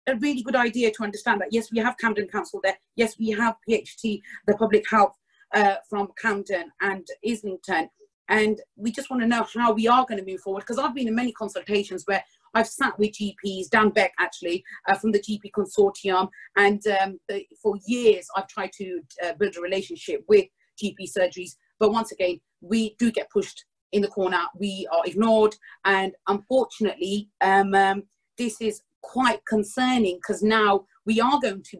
a really good idea to understand that yes, we have Camden Council there. Yes, we have PHT, the public health uh, from Camden and Islington. And we just want to know how we are going to move forward because I've been in many consultations where I've sat with GPs, Dan Beck actually, uh, from the GP Consortium, and um, for years I've tried to uh, build a relationship with GP surgeries. But once again, we do get pushed in the corner, we are ignored, and unfortunately, um, um, this is quite concerning because now we are going to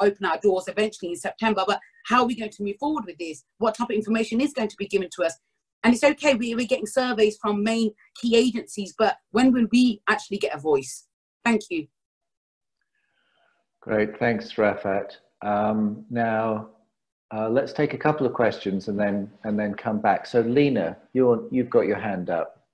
open our doors eventually in September, but how are we going to move forward with this? What type of information is going to be given to us? And it's okay, we, we're getting surveys from main key agencies, but when will we actually get a voice? Thank you. Great, thanks, Rafat. Um, now, uh, let's take a couple of questions and then and then come back. So, Lena, you're you've got your hand up.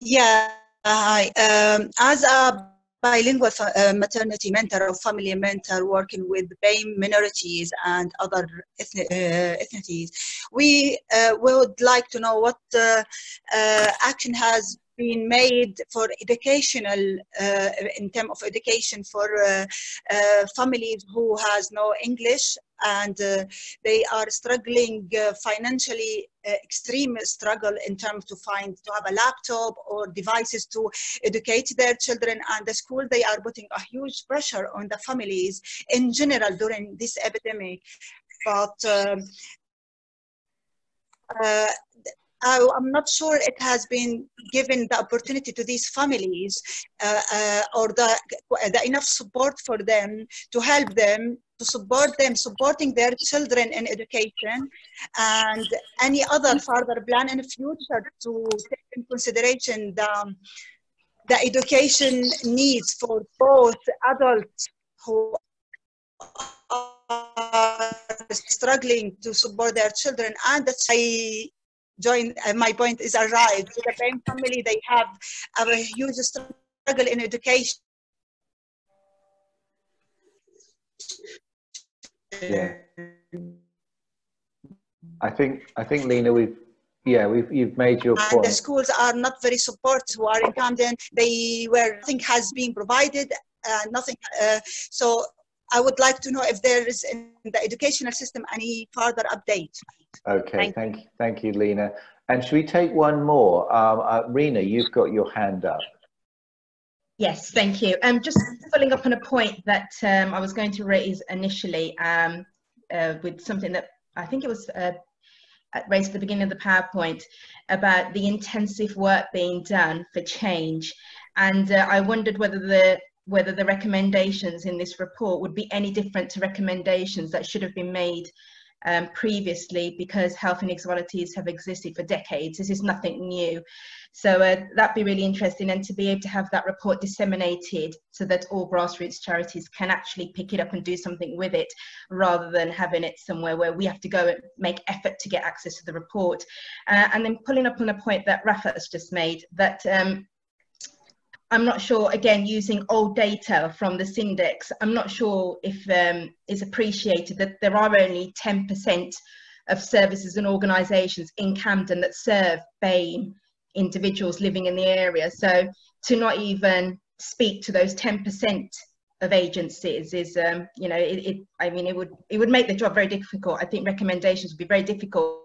Yeah, hi. Um, as a bilingual uh, maternity mentor or family mentor working with BAME minorities and other uh, ethnicities. We uh, would like to know what uh, uh, action has been made for educational uh, in terms of education for uh, uh, families who has no english and uh, they are struggling uh, financially uh, extreme struggle in terms to find to have a laptop or devices to educate their children. And the school they are putting a huge pressure on the families in general during this epidemic. But um, uh, I, am not sure it has been given the opportunity to these families uh, uh, or the, the enough support for them to help them to support them supporting their children in education and any other further plan in the future to take in consideration the, the education needs for both adults who are struggling to support their children and I join uh, my point is arrived. With the same family they have a huge struggle in education. Yeah. I think i think lena we've yeah we've you've made your and point. the schools are not very support who are in camden. They were nothing has been provided uh, nothing uh, so i would like to know if there is in the educational system any further update okay Thank thank you. thank you lena and should we take one more um uh, rena you've got your hand up Yes, thank you. Um, just following up on a point that um, I was going to raise initially um, uh, with something that I think it was uh, raised at the beginning of the PowerPoint about the intensive work being done for change. And uh, I wondered whether the whether the recommendations in this report would be any different to recommendations that should have been made um, previously because health inequalities have existed for decades. This is nothing new. So uh, that'd be really interesting and to be able to have that report disseminated so that all grassroots charities can actually pick it up and do something with it rather than having it somewhere where we have to go and make effort to get access to the report. Uh, and then pulling up on a point that Rafat has just made that um, I'm not sure, again, using old data from the Syndex, I'm not sure if um, it's appreciated that there are only 10% of services and organisations in Camden that serve BAME individuals living in the area. So to not even speak to those 10% of agencies is, um, you know, it, it, I mean, it would, it would make the job very difficult. I think recommendations would be very difficult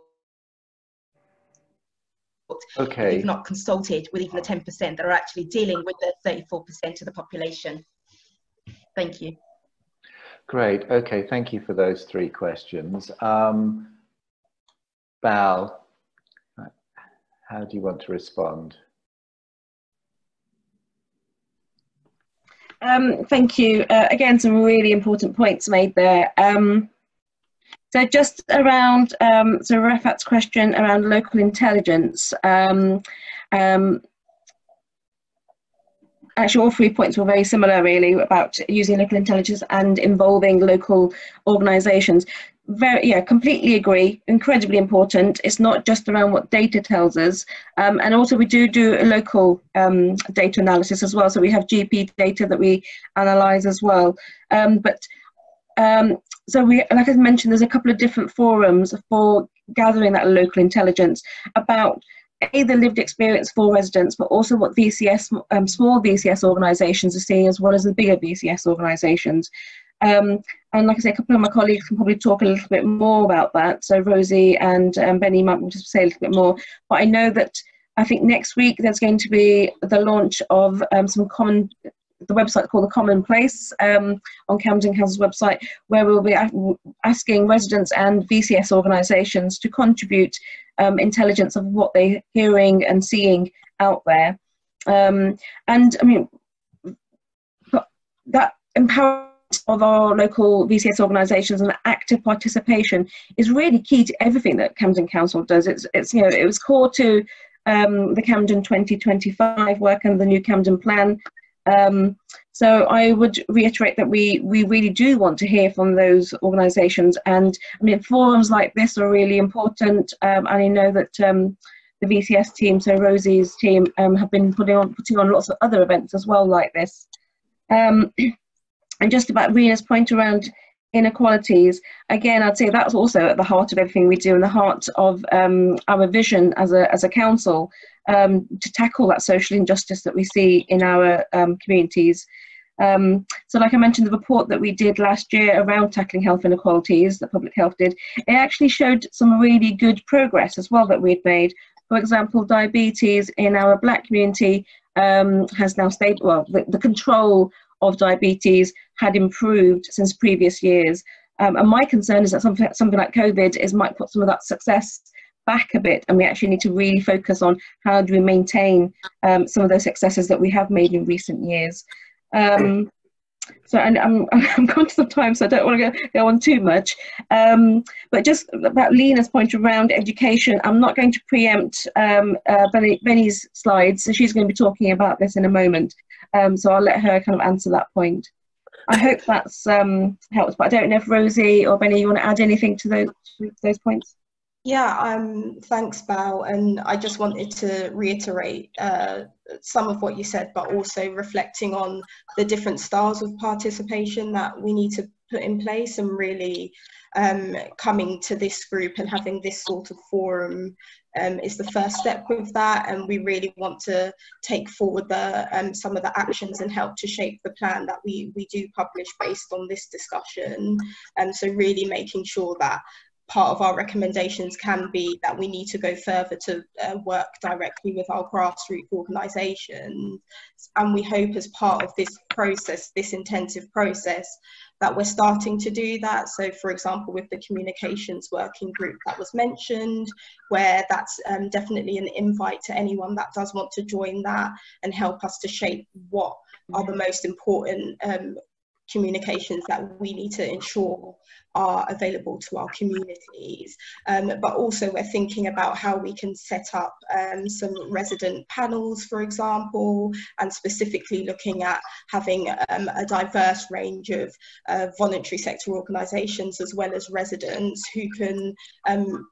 Okay. We've not consulted with even the 10% that are actually dealing with the 34% of the population. Thank you. Great. Okay. Thank you for those three questions. Um, Bal, how do you want to respond? Um, thank you. Uh, again, some really important points made there. Um, so just around, um, so Rafat's question around local intelligence. Um, um, actually, all three points were very similar, really, about using local intelligence and involving local organisations. Very, yeah, completely agree. Incredibly important. It's not just around what data tells us, um, and also we do do a local um, data analysis as well. So we have GP data that we analyse as well. Um, but um, so we, like I mentioned, there's a couple of different forums for gathering that local intelligence about a the lived experience for residents, but also what VCS, um, small VCS organisations are seeing as well as the bigger VCS organisations. Um, and like I say, a couple of my colleagues can probably talk a little bit more about that. So Rosie and um, Benny might just say a little bit more. But I know that I think next week there's going to be the launch of um, some common the website called The Commonplace um, on Camden Council's website, where we'll be asking residents and VCS organisations to contribute um, intelligence of what they're hearing and seeing out there. Um, and I mean, that empowerment of our local VCS organisations and active participation is really key to everything that Camden Council does. It's, it's you know, it was core to um, the Camden 2025 work and the new Camden plan um, so I would reiterate that we, we really do want to hear from those organisations and I mean forums like this are really important um, and I know that um, the VCS team, so Rosie's team, um, have been putting on, putting on lots of other events as well like this. Um, (clears throat) and just about Rina's point around inequalities, again, I'd say that's also at the heart of everything we do and the heart of um, our vision as a, as a council um, to tackle that social injustice that we see in our um, communities. Um, so like I mentioned, the report that we did last year around tackling health inequalities that Public Health did, it actually showed some really good progress as well that we'd made. For example, diabetes in our black community um, has now stayed, well, the, the, control of diabetes had improved since previous years. Um, and my concern is that something, something like COVID is might put some of that success back a bit and we actually need to really focus on how do we maintain um, some of those successes that we have made in recent years. Um, so and I'm, (laughs) I'm conscious of time, so I don't want to go, go on too much. Um, but just about Lena's point around education, I'm not going to preempt um, uh, Benny, Benny's slides, so she's going to be talking about this in a moment. Um, so I'll let her kind of answer that point. I hope that's um, helps, but I don't know if Rosie or Benny, you want to add anything to those, to those points? Yeah, um, thanks, Bal. And I just wanted to reiterate uh, some of what you said, but also reflecting on the different styles of participation that we need to put in place and really um, coming to this group and having this sort of forum um, is the first step with that. And we really want to take forward the, um, some of the actions and help to shape the plan that we, we do publish based on this discussion. And so really making sure that part of our recommendations can be that we need to go further to uh, work directly with our grassroots organisations. And we hope as part of this process, this intensive process, that we're starting to do that. So, for example, with the communications working group that was mentioned, where that's um, definitely an invite to anyone that does want to join that and help us to shape what are the most important um, communications that we need to ensure are available to our communities. Um, but also we're thinking about how we can set up um, some resident panels, for example, and specifically looking at having um, a diverse range of uh, voluntary sector organisations as well as residents who can um,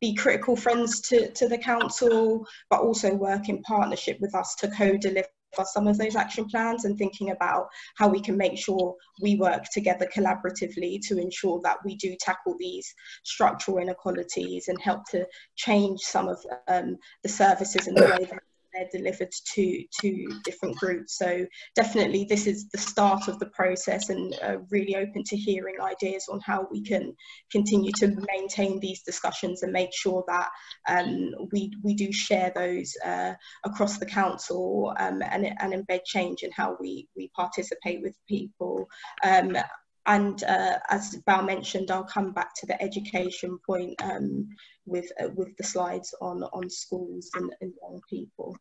be critical friends to, to the council, but also work in partnership with us to co-deliver for some of those action plans and thinking about how we can make sure we work together collaboratively to ensure that we do tackle these structural inequalities and help to change some of um, the services and the way that they're delivered to to different groups. So definitely this is the start of the process and uh, really open to hearing ideas on how we can continue to maintain these discussions and make sure that um, we we do share those uh, across the council um, and, and embed change in how we we participate with people. Um, and uh, as Bal mentioned, I'll come back to the education point um, with uh, with the slides on on schools and, and young people.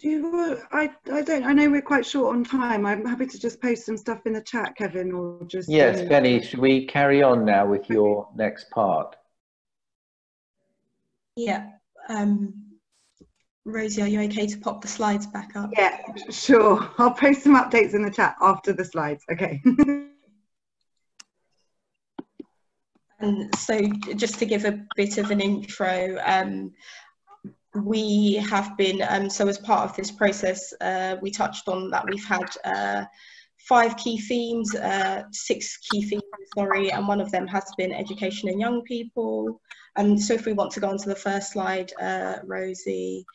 Do you, I, I don't, I know we're quite short on time. I'm happy to just post some stuff in the chat, Kevin, or just. Yes, um, Benny, should we carry on now with your next part? Yeah. Um, Rosie, are you okay to pop the slides back up? Yeah, sure. I'll post some updates in the chat after the slides. Okay. (laughs) And so just to give a bit of an intro, um, we have been, um, so as part of this process, uh, we touched on that we've had uh, five key themes, uh, six key themes, sorry, and one of them has been education and young people. And so if we want to go on to the first slide, uh, Rosie,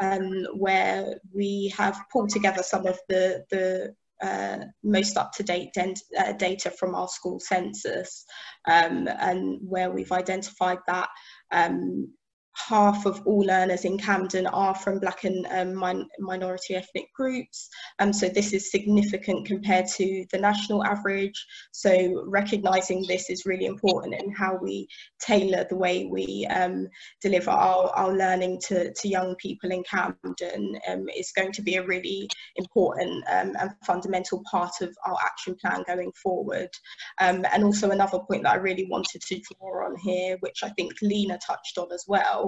um, where we have pulled together some of the, the uh, most up-to-date uh, data from our school census um, and where we've identified that um, half of all learners in Camden are from black and um, min minority ethnic groups. Um, so this is significant compared to the national average. So recognising this is really important in how we tailor the way we um, deliver our, our learning to, to young people in Camden um, is going to be a really important um, and fundamental part of our action plan going forward. Um, and also another point that I really wanted to draw on here, which I think Lena touched on as well,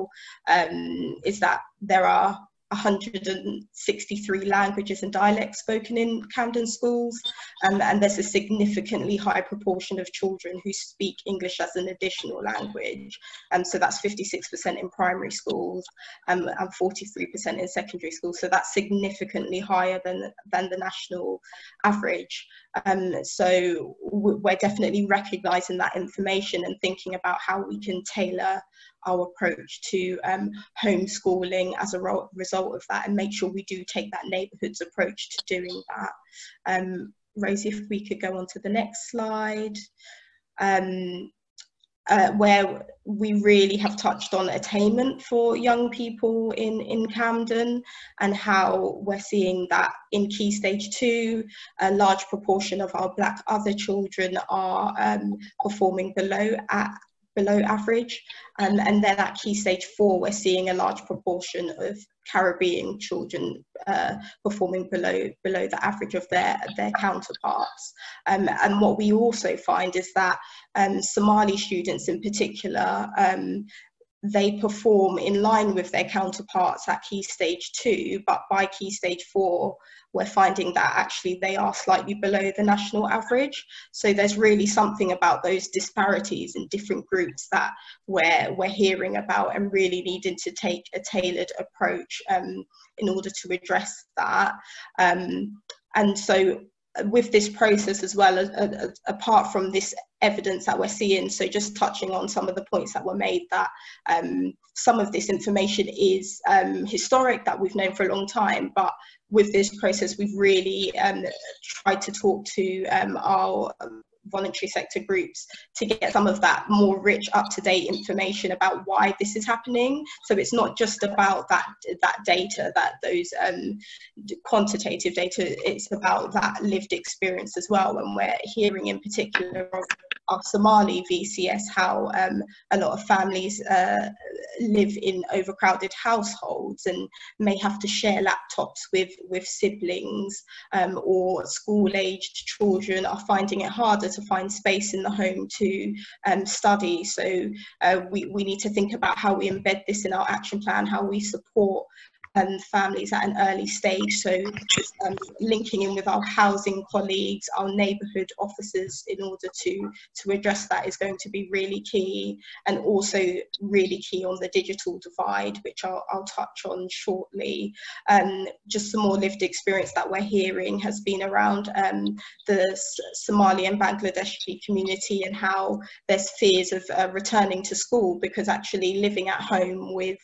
um, is that there are 163 languages and dialects spoken in Camden schools, um, and there's a significantly high proportion of children who speak English as an additional language. Um, so that's 56% in primary schools um, and 43% in secondary schools. So that's significantly higher than, than the national average. Um, so we're definitely recognising that information and thinking about how we can tailor our approach to um, homeschooling as a result of that and make sure we do take that neighbourhoods approach to doing that. Um, Rosie, if we could go on to the next slide. Um, uh, where we really have touched on attainment for young people in, in Camden and how we're seeing that in Key Stage 2, a large proportion of our Black other children are um, performing below at below average. Um, and then at key stage four, we're seeing a large proportion of Caribbean children uh, performing below below the average of their their counterparts. Um, and what we also find is that um, Somali students in particular um, they perform in line with their counterparts at key stage two, but by key stage four, we're finding that actually they are slightly below the national average. So there's really something about those disparities in different groups that we're, we're hearing about and really needing to take a tailored approach um, in order to address that. Um, and so with this process as well, apart from this evidence that we're seeing, so just touching on some of the points that were made, that um, some of this information is um, historic, that we've known for a long time, but with this process, we've really um, tried to talk to um, our voluntary sector groups to get some of that more rich up-to-date information about why this is happening. So it's not just about that that data that those um, quantitative data. It's about that lived experience as well when we're hearing in particular of our Somali VCS, how um, a lot of families uh, live in overcrowded households and may have to share laptops with, with siblings um, or school-aged children are finding it harder to find space in the home to um, study. So uh, we, we need to think about how we embed this in our action plan, how we support um, families at an early stage. So um, linking in with our housing colleagues, our neighbourhood officers in order to, to address that is going to be really key and also really key on the digital divide, which I'll, I'll touch on shortly. Um, just some more lived experience that we're hearing has been around um, the Somali and Bangladeshi community and how there's fears of uh, returning to school because actually living at home with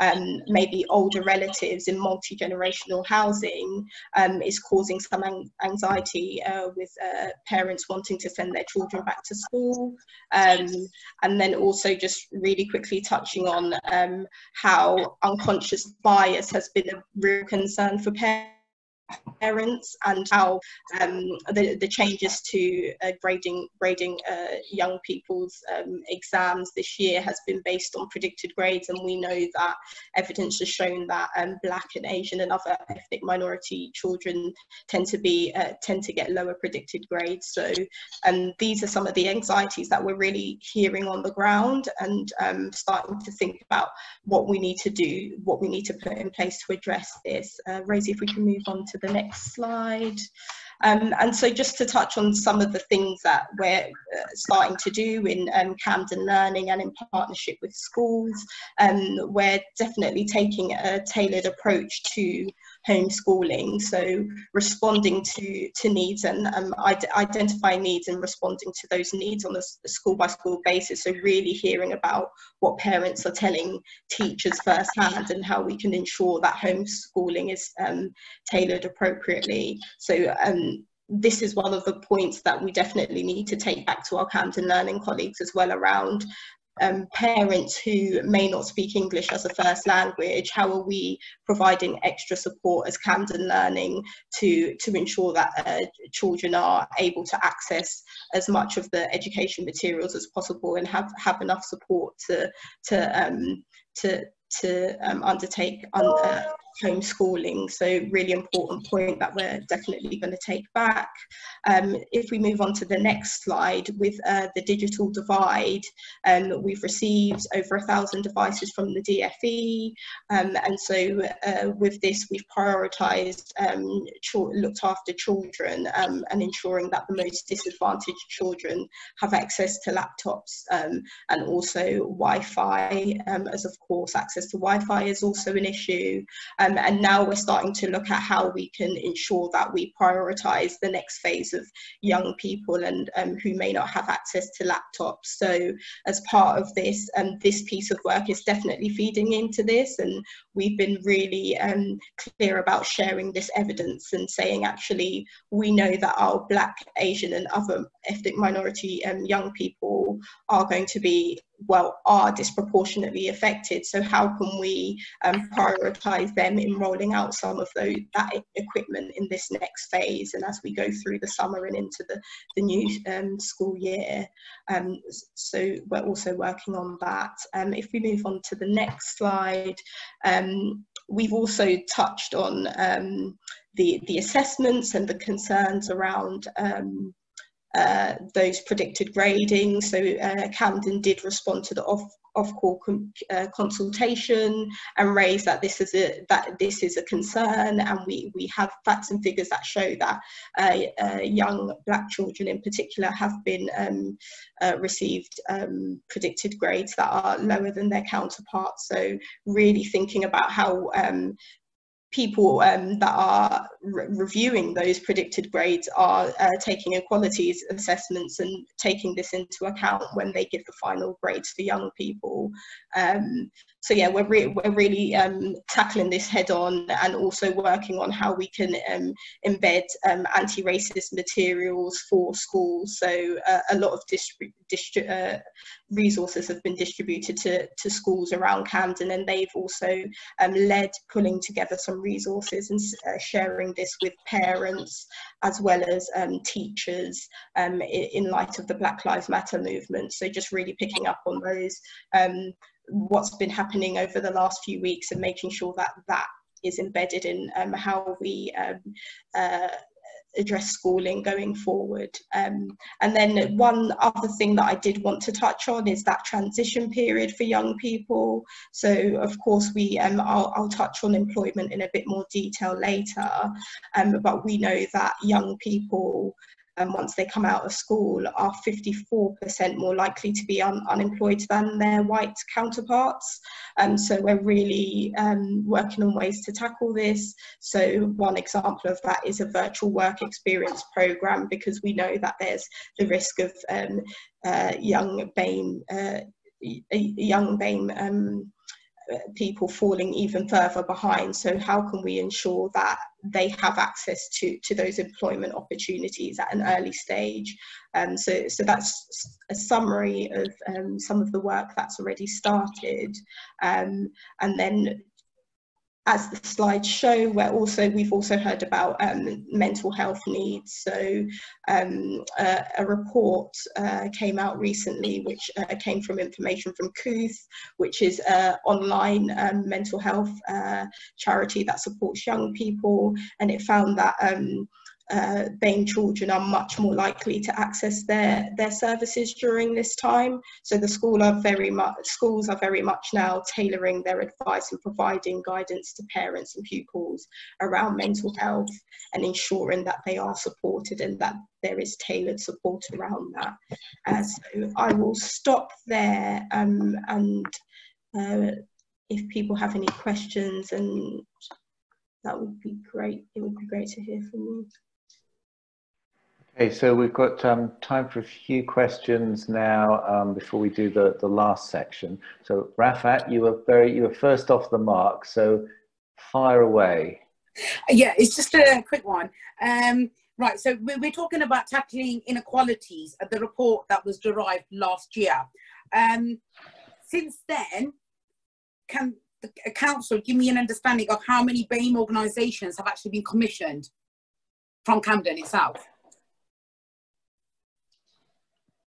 um, maybe older relatives in multi-generational housing um, is causing some an anxiety uh, with uh, parents wanting to send their children back to school. Um, and then also just really quickly touching on um, how unconscious bias has been a real concern for parents parents and how um, the, the changes to uh, grading grading uh, young people's um, exams this year has been based on predicted grades and we know that evidence has shown that um, black and asian and other ethnic minority children tend to be uh, tend to get lower predicted grades. So um, these are some of the anxieties that we're really hearing on the ground and um, starting to think about what we need to do what we need to put in place to address this. Uh, Rosie if we can move on to the next slide. Um, and so just to touch on some of the things that we're uh, starting to do in um, Camden Learning and in partnership with schools, um, we're definitely taking a tailored approach to homeschooling. So responding to, to needs and um, identifying needs and responding to those needs on a school by school basis. So really hearing about what parents are telling teachers firsthand and how we can ensure that homeschooling is um, tailored appropriately. So um, this is one of the points that we definitely need to take back to our Camden Learning colleagues as well around um, parents who may not speak English as a first language, how are we providing extra support as Camden Learning to, to ensure that uh, children are able to access as much of the education materials as possible and have, have enough support to, to, um, to, to um, undertake un uh, homeschooling. So really important point that we're definitely going to take back. Um, if we move on to the next slide with uh, the digital divide, um, we've received over a thousand devices from the DFE. Um, and so uh, with this, we've prioritised um, looked after children um, and ensuring that the most disadvantaged children have access to laptops um, and also Wi-Fi, as of course access to Wi-Fi is also an issue. Um, and now we're starting to look at how we can ensure that we prioritize the next phase of young people and um, who may not have access to laptops. So as part of this, um, this piece of work is definitely feeding into this. And we've been really um, clear about sharing this evidence and saying, actually, we know that our Black, Asian and other ethnic minority um, young people are going to be well are disproportionately affected. So how can we um, prioritize them in rolling out some of those that equipment in this next phase and as we go through the summer and into the the new um, school year? Um, so we're also working on that. Um, if we move on to the next slide um, we've also touched on um, the the assessments and the concerns around uh, those predicted grading. So uh, Camden did respond to the off Ofqual uh, consultation and raise that this is a that this is a concern, and we we have facts and figures that show that uh, uh, young black children in particular have been um, uh, received um, predicted grades that are lower than their counterparts. So really thinking about how um, people um, that are re reviewing those predicted grades are uh, taking equalities assessments and taking this into account when they give the final grades for young people. Um, so yeah, we're, re we're really um, tackling this head on and also working on how we can um, embed um, anti-racist materials for schools. So uh, a lot of uh, resources have been distributed to, to schools around Camden and they've also um, led pulling together some resources and uh, sharing this with parents as well as um, teachers um, in, in, light of the Black Lives Matter movement. So just really picking up on those, what's been happening over the last few weeks and making sure that that is embedded in um, how we um, uh, address schooling going forward. Um, and then one other thing that I did want to touch on is that transition period for young people. So of course we, um, I'll, I'll touch on employment in a bit more detail later, um, but we know that young people um, once they come out of school are 54% more likely to be un unemployed than their white counterparts. Um, so we're really um, working on ways to tackle this. So one example of that is a virtual work experience program because we know that there's the risk of um, uh, young BAME, uh, young BAME um, people falling even further behind. So how can we ensure that they have access to, to those employment opportunities at an early stage? Um, so, so that's a summary of um, some of the work that's already started. Um, and then as the slides show, where also we've also heard about um, mental health needs. So um, uh, a report uh, came out recently, which uh, came from information from Kooth, which is an online um, mental health uh, charity that supports young people, and it found that um, uh, BAME children are much more likely to access their, their services during this time. So the school are very much, schools are very much now tailoring their advice and providing guidance to parents and pupils around mental health and ensuring that they are supported and that there is tailored support around that. Uh, so I will stop there um, and uh, if people have any questions and that would be great. It would be great to hear from you. Okay, so we've got um, time for a few questions now um, before we do the, the last section. So Rafat, you were very you were first off the mark, so fire away. Yeah, it's just a quick one. Um, right, so we're, we're talking about tackling inequalities at the report that was derived last year. Um, since then, can the council give me an understanding of how many BAME organisations have actually been commissioned from Camden itself?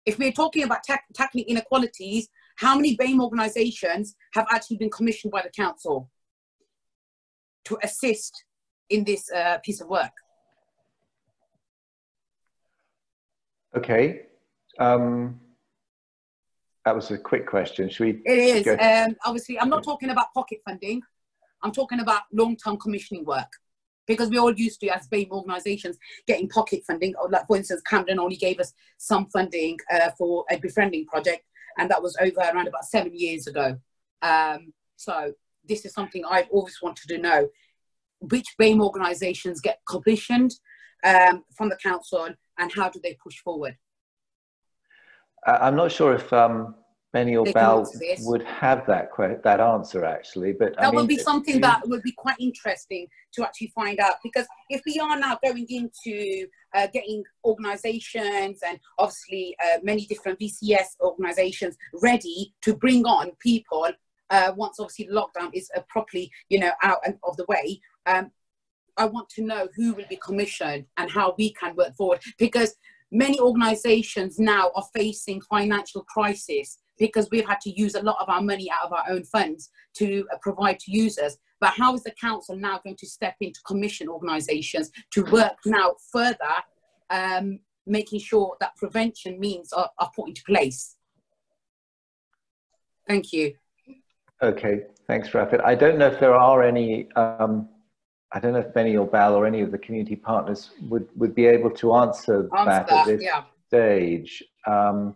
If we're talking about ta tackling inequalities, how many BAME organisations have actually been commissioned by the council to assist in this uh, piece of work? Okay. Um, that was a quick question. Should we? It is. Um, obviously, I'm not talking about pocket funding. I'm talking about long-term commissioning work because we're all used to as BAME organisations getting pocket funding. Like for instance, Camden only gave us some funding uh, for a befriending project, and that was over around about seven years ago. Um, so this is something I've always wanted to know: which BAME organisations get commissioned um, from the council, and how do they push forward? I'm not sure if um, Benny or Bal would have that that answer actually, but that I mean, would be something that would be quite interesting to actually find out because if we are now going into uh, getting organisations and obviously uh, many different VCS organisations ready to bring on people uh, once obviously lockdown is uh, properly you know out and of the way. Um, I want to know who will be commissioned and how we can work forward because many organisations now are facing financial crisis because we've had to use a lot of our money out of our own funds to uh, provide to users. But how is the council now going to step into commission organisations to work now further, um, making sure that prevention means are, are put into place? Thank you. Okay, thanks, Rafat. I don't know if there are any, um, I don't know if Benny or Bal or any of the community partners would, would be able to answer, answer that, that, at this yeah. stage. Um,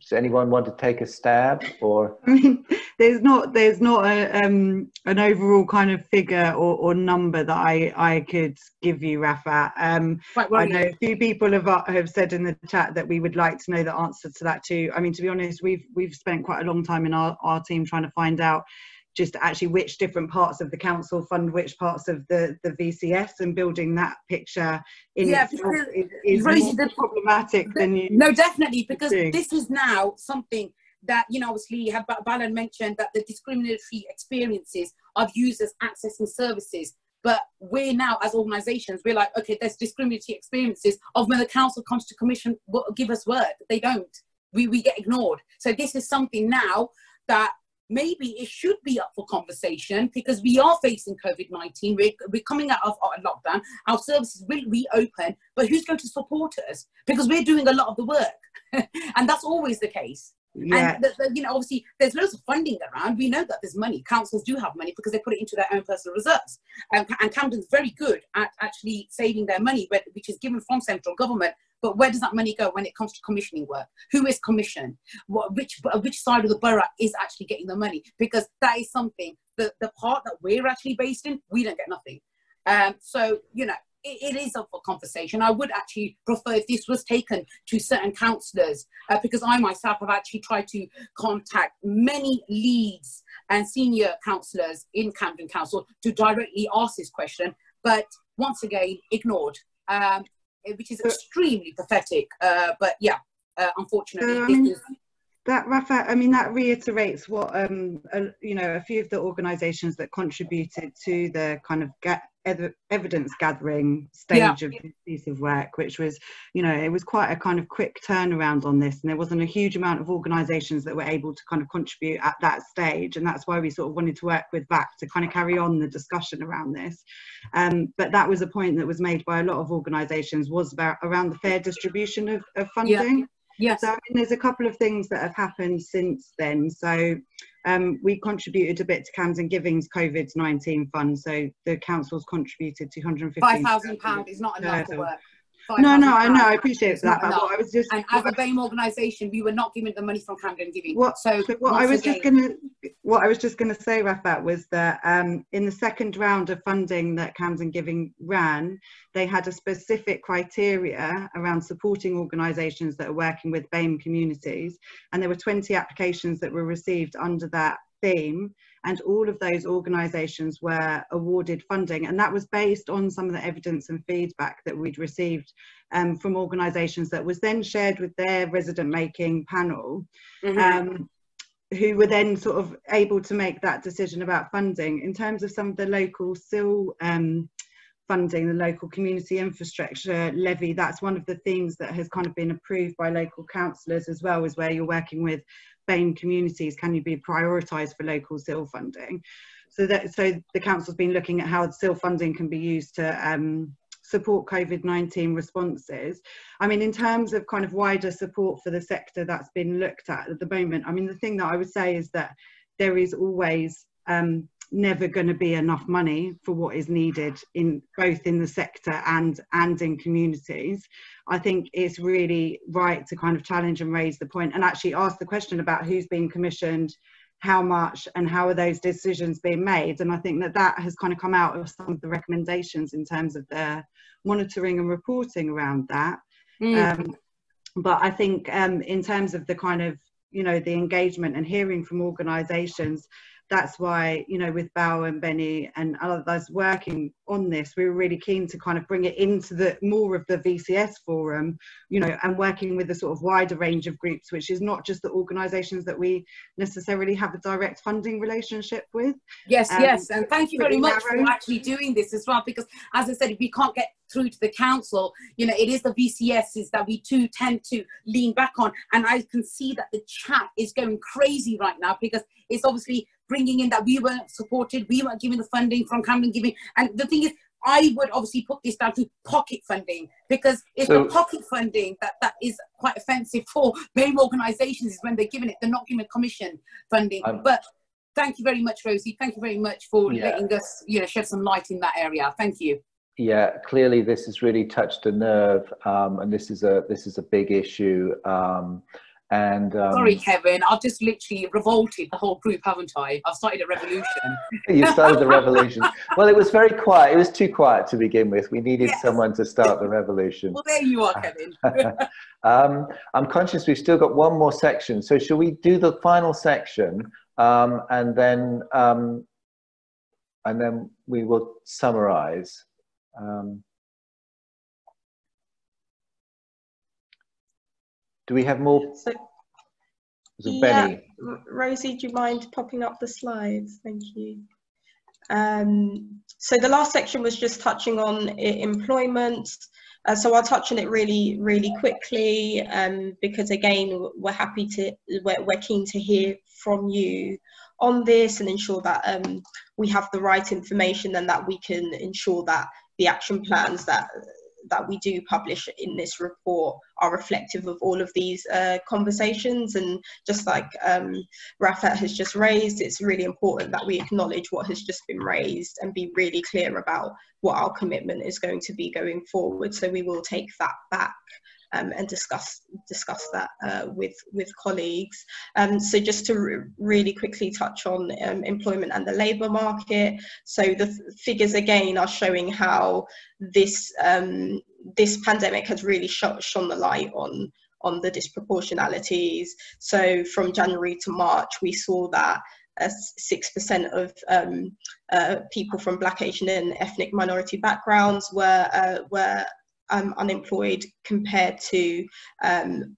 does anyone want to take a stab or? (laughs) I mean there's not there's not a um an overall kind of figure or, or number that i i could give you rafa. Um i know a few people have uh, have said in the chat that we would like to know the answer to that too. I mean to be honest we've we've spent quite a long time in our, our team trying to find out just actually which different parts of the council fund which parts of the the VCS and building that picture in yeah, itself is, is more the, problematic the, than you no definitely because this is now something that you know obviously Balan mentioned that the discriminatory experiences of users accessing services But we're now, as organisations, we're like, okay, there's discriminatory experiences of when the council comes to commission, give us work. They don't. We, we get ignored. So this is something now that maybe it should be up for conversation because we are facing COVID 19. We're, we're coming out of our lockdown. Our services will reopen, but who's going to support us? Because we're doing a lot of the work. (laughs) and that's always the case. Yeah. And the, the, you know, obviously, there's loads of funding around. We know that there's money. Councils do have money because they put it into their own personal reserves. Um, and Camden's very good at actually saving their money, which is given from central government. But where does that money go when it comes to commissioning work? Who is commissioned? What, which which side of the borough is actually getting the money? Because that is something the the part that we're actually based in, we don't get nothing. Um, so you know, it, it is up for conversation. I would actually prefer if this was taken to certain councillors, uh, because I myself have actually tried to contact many leads and senior councillors in Camden Council to directly ask this question, but once again, ignored, um, which is extremely pathetic. Uh, but yeah, uh, unfortunately, I mean, that Rafa, I mean, that reiterates what um, you know a few of the organisations that contributed to the kind of get evidence gathering stage yeah. of this piece of work, which was, you know, it was quite a kind of quick turnaround on this, and there wasn't a huge amount of organisations that were able to kind of contribute at that stage, and that's why we sort of wanted to work with VAC to kind of carry on the discussion around this. Um, but that was a point that was made by a lot of organisations was about around the fair distribution of, of funding. Yeah. Yes. So I mean, there's a couple of things that have happened since then. So um, we contributed a bit to Camden Giving's COVID-19 fund. So the council's contributed 250. Five thousand pound is not enough to work. No, no, I know, I appreciate that. But I was just and as a BAME organisation, we were not given the money from Camden Giving. What, so, so what I was again, just gonna, what I was just gonna say, Rafat, was that um, in the second round of funding that Camden Giving ran, they had a specific criteria around supporting organisations that are working with BAME communities, and there were 20 applications that were received under that theme and all of those organisations were awarded funding and that was based on some of the evidence and feedback that we'd received um, from organisations that was then shared with their resident making panel mm-hmm. um, who were then sort of able to make that decision about funding in terms of some of the local CIL um, funding the local community infrastructure levy that's one of the things that has kind of been approved by local councillors as well is where you're working with BAME communities can you be prioritised for local CIL funding? So that so the council's been looking at how CIL funding can be used to um, support COVID-19 responses. I mean, in terms of kind of wider support for the sector that's been looked at at the moment, I mean, the thing that I would say is that there is always um, never going to be enough money for what is needed in both in the sector and and in communities. I think it's really right to kind of challenge and raise the point and actually ask the question about who's being commissioned how much and how are those decisions being made. And i think that that has kind of come out of some of the recommendations in terms of the monitoring and reporting around that. Mm. um, but i think um, in terms of the kind of you know the engagement and hearing from organizations that's why you know with Bal and Benny and others working on this we were really keen to kind of bring it into the more of the VCS forum you know and working with a sort of wider range of groups which is not just the organizations that we necessarily have a direct funding relationship with yes um, yes and thank you very much narrow. for actually doing this as well because as I said if we can't get through to the council you know it is the VCSs that we too tend to lean back on and I can see that the chat is going crazy right now because it's obviously bringing in that we weren't supported, we weren't given the funding from Camden Giving. And the thing is, I would obviously put this down to pocket funding because it's so, the pocket funding that, that is quite offensive (laughs) for BAME organisations is when they're giving it, they're not giving commission funding. Um, but thank you very much, Rosie. Thank you very much for yeah. letting us, you know, shed some light in that area. Thank you. Yeah, clearly this has really touched a nerve, um, and this is a this is a big issue. Um, and um, sorry, Kevin, I've just literally revolted the whole group, haven't I? I've started a revolution. you started the revolution. (laughs) Well, it was very quiet. It was too quiet to begin with. We needed yes. someone to start the revolution. well, there you are, Kevin. (laughs) (laughs) um, I'm conscious we've still got one more section. So, shall we do the final section, um, and then um, and then we will summarise. Um, Do we have more? So, yeah. Rosie, do you mind popping up the slides? Thank you. Um, so the last section was just touching on employment. Uh, so I'll touch on it really, really quickly um, because again, we're happy to, we're, we're keen to hear from you on this and ensure that um, we have the right information and that we can ensure that the action plans that that we do publish in this report are reflective of all of these uh, conversations. And just like um, Rafat has just raised, it's really important that we acknowledge what has just been raised and be really clear about what our commitment is going to be going forward. So we will take that back. Um, and discuss discuss that uh, with with colleagues. Um, so just to r- really quickly touch on um, employment and the labour market. So the figures again are showing how this um, this pandemic has really sh- shone the light on on the disproportionalities. So from January to March, we saw that uh, six percent of um, uh, people from Black, Asian, and ethnic minority backgrounds were uh, were um, unemployed compared to um,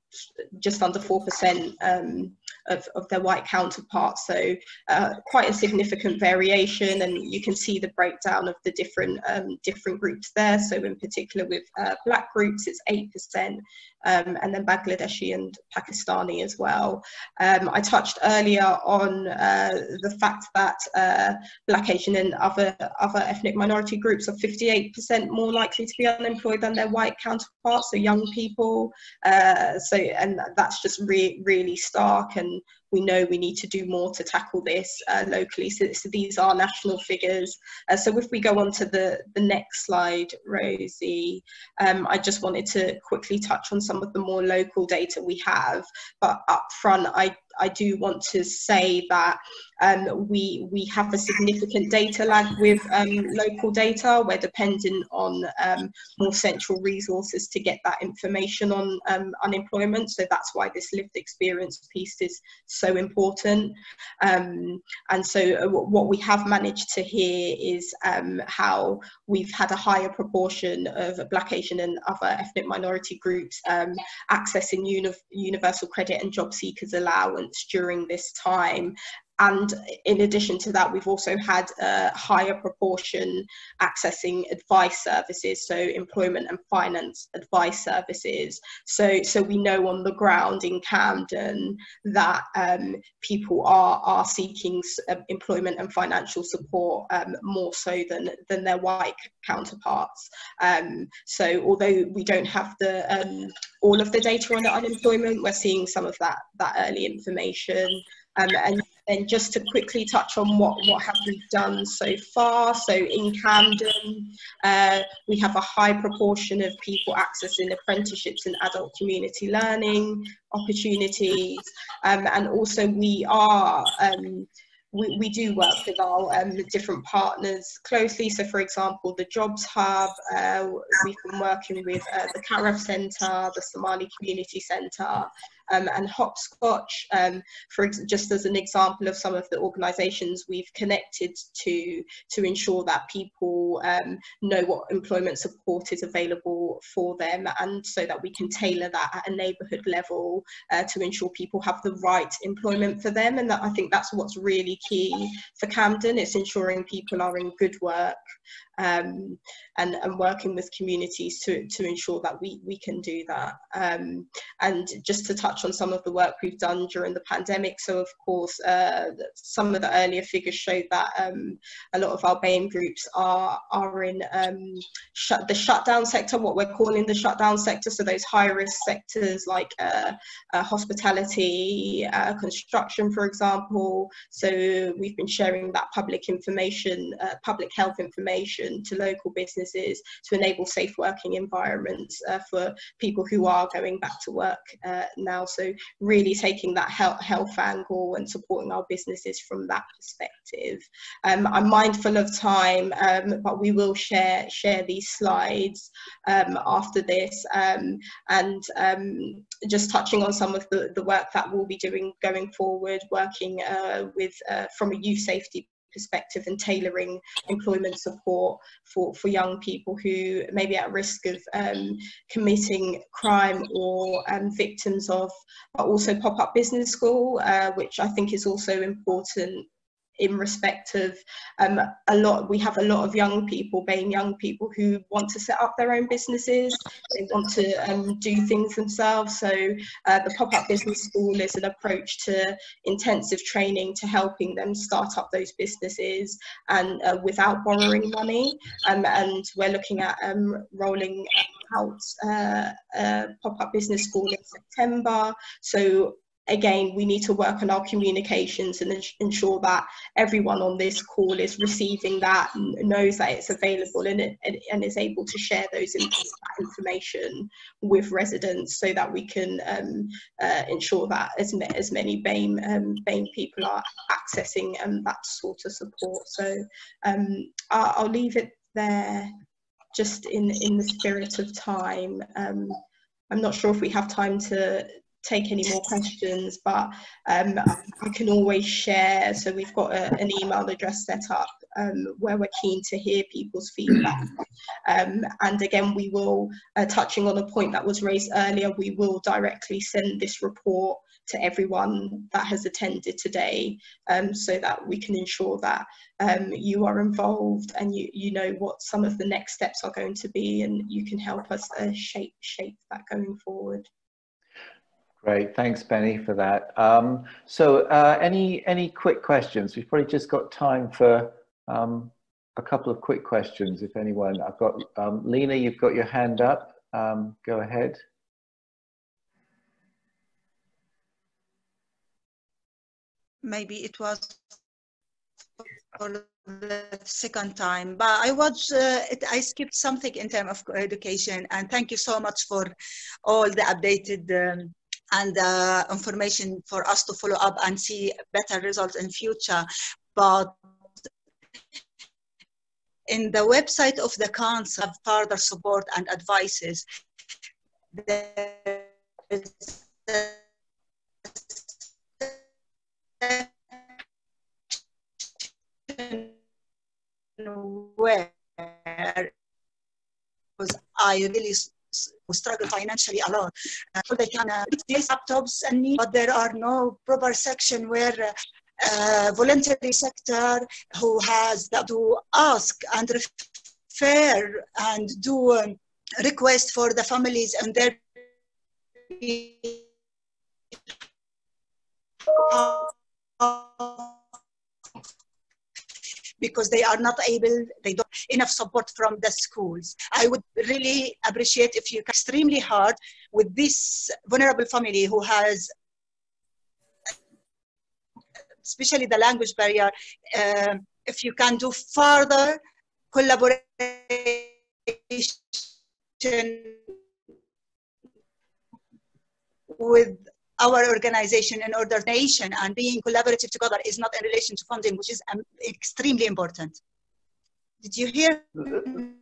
just under 4% um, of, of their white counterparts. So uh, quite a significant variation and you can see the breakdown of the different um, different groups there. So in particular with uh, black groups, it's 8% um, and then Bangladeshi and Pakistani as well. Um, I touched earlier on uh, the fact that uh, Black, Asian and other, other ethnic minority groups are 58% more likely to be unemployed than their white counterparts, so young people. Uh, so, and that's just re- really stark and we know we need to do more to tackle this uh, locally. So, so, these are national figures. Uh, so if we go on to the, the next slide, Rosie, um, I just wanted to quickly touch on some of the more local data we have. But up front, I I do want to say that um, we we have a significant data lag with um, local data. We're dependent on um, more central resources to get that information on um, unemployment. So that's why this lived experience piece is so important. Um, and so uh, what we have managed to hear is um, how we've had a higher proportion of Black, Asian and other ethnic minority groups accessing uni universal credit and job seekers allowance during this time and in addition to that, we've also had a higher proportion accessing advice services, so employment and finance advice services. So, so we know on the ground in Camden that um, people are are seeking uh, employment and financial support um, more so than than their white counterparts. Um, so, although we don't have the um, all of the data on the unemployment, we're seeing some of that that early information. Um, and then just to quickly touch on what, what have we done so far. So in Camden, uh, we have a high proportion of people accessing apprenticeships and adult community learning opportunities. Um, and also we are um, we, we do work with our um, different partners closely. So, for example, the Jobs Hub, uh, we've been working with uh, the Karaf Centre, the Somali Community Centre, um, and Hopscotch, um, for just as an example of some of the organisations we've connected to to ensure that people um, know what employment support is available for them, and so that we can tailor that at a neighbourhood level uh, to ensure people have the right employment for them. And that I think that's what's really key for Camden. It's ensuring people are in good work um, and, and working with communities to, to ensure that we, we can do that. Um, and just to touch on some of the work we've done during the pandemic, so of course, uh, some of the earlier figures showed that um, a lot of our BAME groups are, are in um, the shutdown sector, what we're calling the shutdown sector, so those high risk sectors like uh, uh, hospitality, uh, construction, for example. So we've been sharing that public information, uh, public health information to local businesses to enable safe working environments uh, for people who are going back to work uh, now. So really taking that health, health angle and supporting our businesses from that perspective. Um, I'm mindful of time, um, but we will share share these slides um, after this um, and um, just touching on some of the, the work that we'll be doing going forward, working uh, with uh, from a youth safety perspective and tailoring employment support for, for young people who may be at risk of um, committing crime or um, victims of, but also pop-up business school, uh, which I think is also important in respect of um, a lot we have a lot of young people being young people who want to set up their own businesses. They want to um, do things themselves. So uh, the pop-up business school is an approach to intensive training to helping them start up those businesses and uh, without borrowing money. Um, and we're looking at um, rolling out uh, pop-up business school in September. So again, we need to work on our communications and ensure that everyone on this call is receiving that, knows that it's available and, and, and is able to share those information with residents so that we can um, uh, ensure that as, as many BAME, um, BAME people are accessing um, that sort of support. So um, I'll, I'll leave it there just in, in the spirit of time. Um, I'm not sure if we have time to take any more questions, but um, I can always share. So we've got a, an email address set up um, where we're keen to hear people's feedback. Um, and again, we will, uh, touching on a point that was raised earlier, we will directly send this report to everyone that has attended today um, so that we can ensure that um, you are involved and you, you know what some of the next steps are going to be and you can help us uh, shape, shape that going forward. Great, thanks Benny for that. Um, so uh, any, any quick questions? We've probably just got time for um, a couple of quick questions if anyone. I've got, um, Lena, you've got your hand up. Um, go ahead. Maybe it was for the second time, but I was, uh, it, I skipped something in terms of education and thank you so much for all the updated um, and uh, information for us to follow up and see better results in future. But in the website of the council, further support and advices. Where was I really struggle financially a lot. Uh, they can uh, these laptops and need, but there are no proper section where uh, voluntary sector who has to ask and refer and do um, request for the families and their because they are not able, they don't enough support from the schools. I would really appreciate if you extremely hard with this vulnerable family who has especially the language barrier, uh, if you can do further collaboration with our organization and order nation and being collaborative together is not in relation to funding, which is um, extremely important. Did you hear?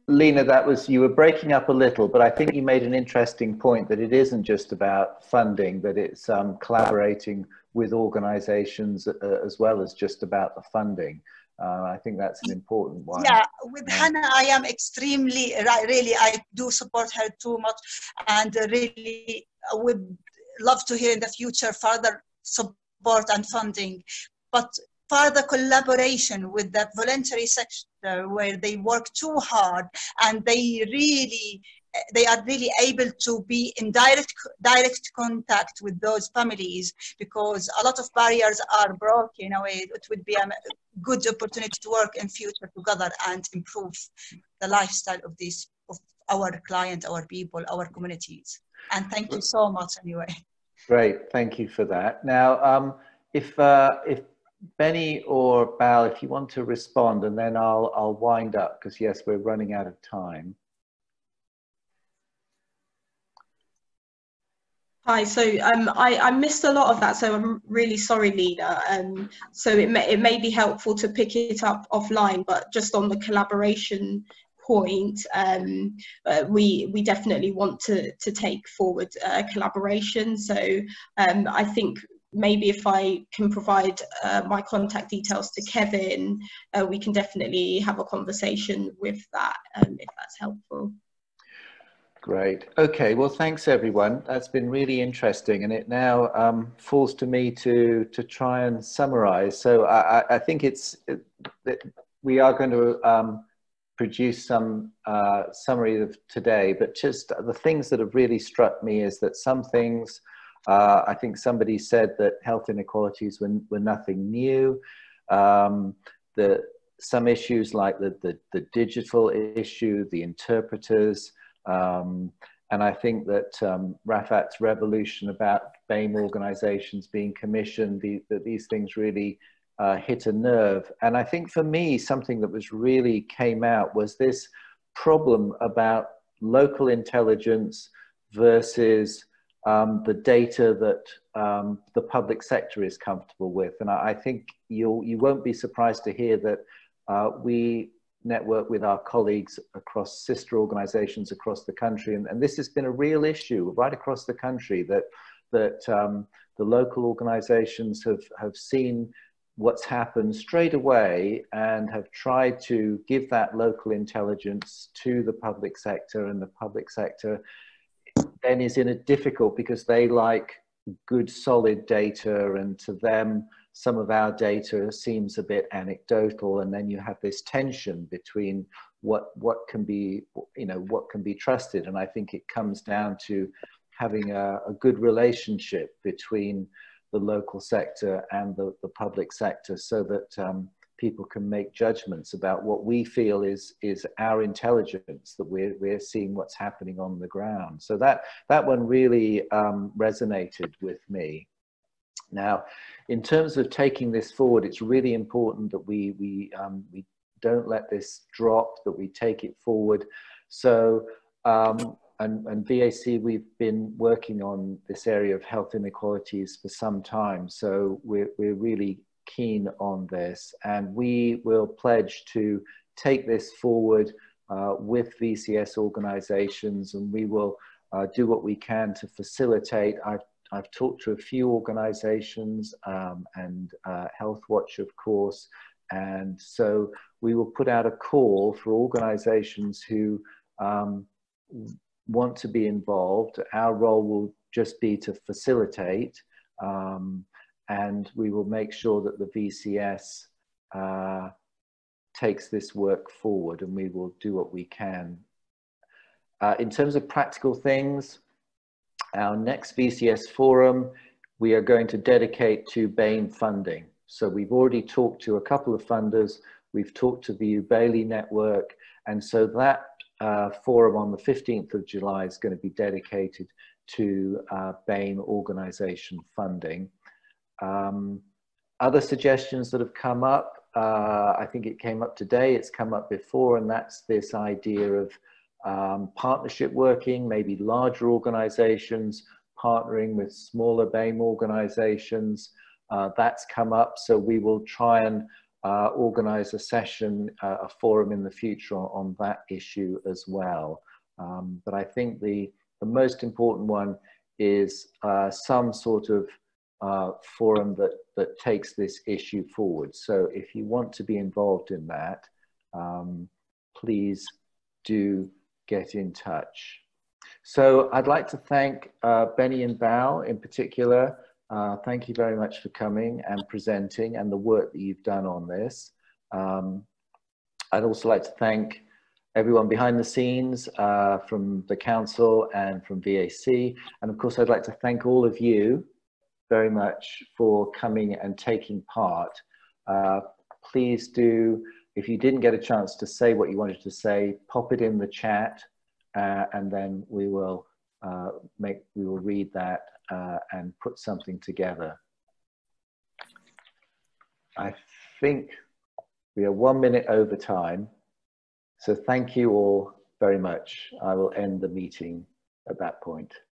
Lena, that was, you were breaking up a little, but I think you made an interesting point that it isn't just about funding, that it's um, collaborating with organizations uh, as well as just about the funding. Uh, I think that's an important one. Yeah, with Hannah, I am extremely, really, I do support her too much and really would love to hear in the future further support and funding, but further collaboration with the voluntary sector where they work too hard and they really they are really able to be in direct direct contact with those families because a lot of barriers are broken away. It would be a good opportunity to work in future together and improve the lifestyle of these of our client our people our communities and thank you so much anyway. Great, thank you for that. Now, um, if uh, if Benny or Bal, if you want to respond, and then I'll I'll wind up because yes, we're running out of time. Hi, so um, I, I missed a lot of that, so I'm really sorry, Lena. Um, so it may, it may be helpful to pick it up offline, but just on the collaboration point, um, uh, we we definitely want to to take forward uh, collaboration. So um, I think maybe if I can provide uh, my contact details to Kevin, uh, we can definitely have a conversation with that um, if that's helpful. Great. Okay. Well, thanks everyone. That's been really interesting, and it now um, falls to me to to try and summarise. So I, I think it's that we are going to um, produce some uh, summary of today, but just the things that have really struck me is that some things. Uh, I think somebody said that health inequalities were, were nothing new. Um, the, some issues like the, the, the digital issue, the interpreters, um, and I think that um, Rafat's revolution about BAME organizations being commissioned, the, that these things really uh, hit a nerve. And I think for me, something that was really came out was this problem about local intelligence versus um, the data that um, the public sector is comfortable with. And I, I, think you'll, you won't be surprised to hear that uh, we network with our colleagues across sister organizations across the country. And, and this has been a real issue right across the country that, that um, the local organizations have, have seen what's happened straight away and have tried to give that local intelligence to the public sector and the public sector then is in a difficult because they like good solid data and to them some of our data seems a bit anecdotal and then you have this tension between what what can be you know what can be trusted. And i think it comes down to having a, a good relationship between the local sector and the, the public sector so that um, people can make judgments about what we feel is is our intelligence that we're, we're seeing what's happening on the ground so that that one really um, resonated with me now, in terms of taking this forward, it's really important that we, we, um, we don't let this drop, that we take it forward. So, um, and, and VAC, we've been working on this area of health inequalities for some time. So we're, we're really keen on this and we will pledge to take this forward uh, with VCS organizations and we will uh, do what we can to facilitate. I've I've talked to a few organizations um, and uh, Healthwatch, of course. And so we will put out a call for organizations who um, want to be involved. Our role will just be to facilitate. Um, and we will make sure that the VCS uh, takes this work forward and we will do what we can. Uh, in terms of practical things, our next VCS forum, we are going to dedicate to BAME funding. So we've already talked to a couple of funders, we've talked to the Ubele network, and so that uh, forum on the 15th of July is going to be dedicated to uh, BAME organization funding. Um, other suggestions that have come up, uh, I think it came up today, it's come up before, and that's this idea of um, partnership working, maybe larger organizations partnering with smaller BAME organizations. Uh, that's come up, so we will try and uh, organize a session, uh, a forum in the future on, that issue as well. Um, but I think the, the most important one is uh, some sort of uh, forum that, that takes this issue forward. So if you want to be involved in that, um, please do get in touch. So I'd like to thank uh, Benny and Bal in particular. Uh, thank you very much for coming and presenting and the work that you've done on this. Um, I'd also like to thank everyone behind the scenes uh, from the council and from VAC. And of course, I'd like to thank all of you very much for coming and taking part. Uh, please do if you didn't get a chance to say what you wanted to say, pop it in the chat, uh, and then we will uh, make we will read that uh, and put something together. I think we are one minute over time, so thank you all very much. I will end the meeting at that point.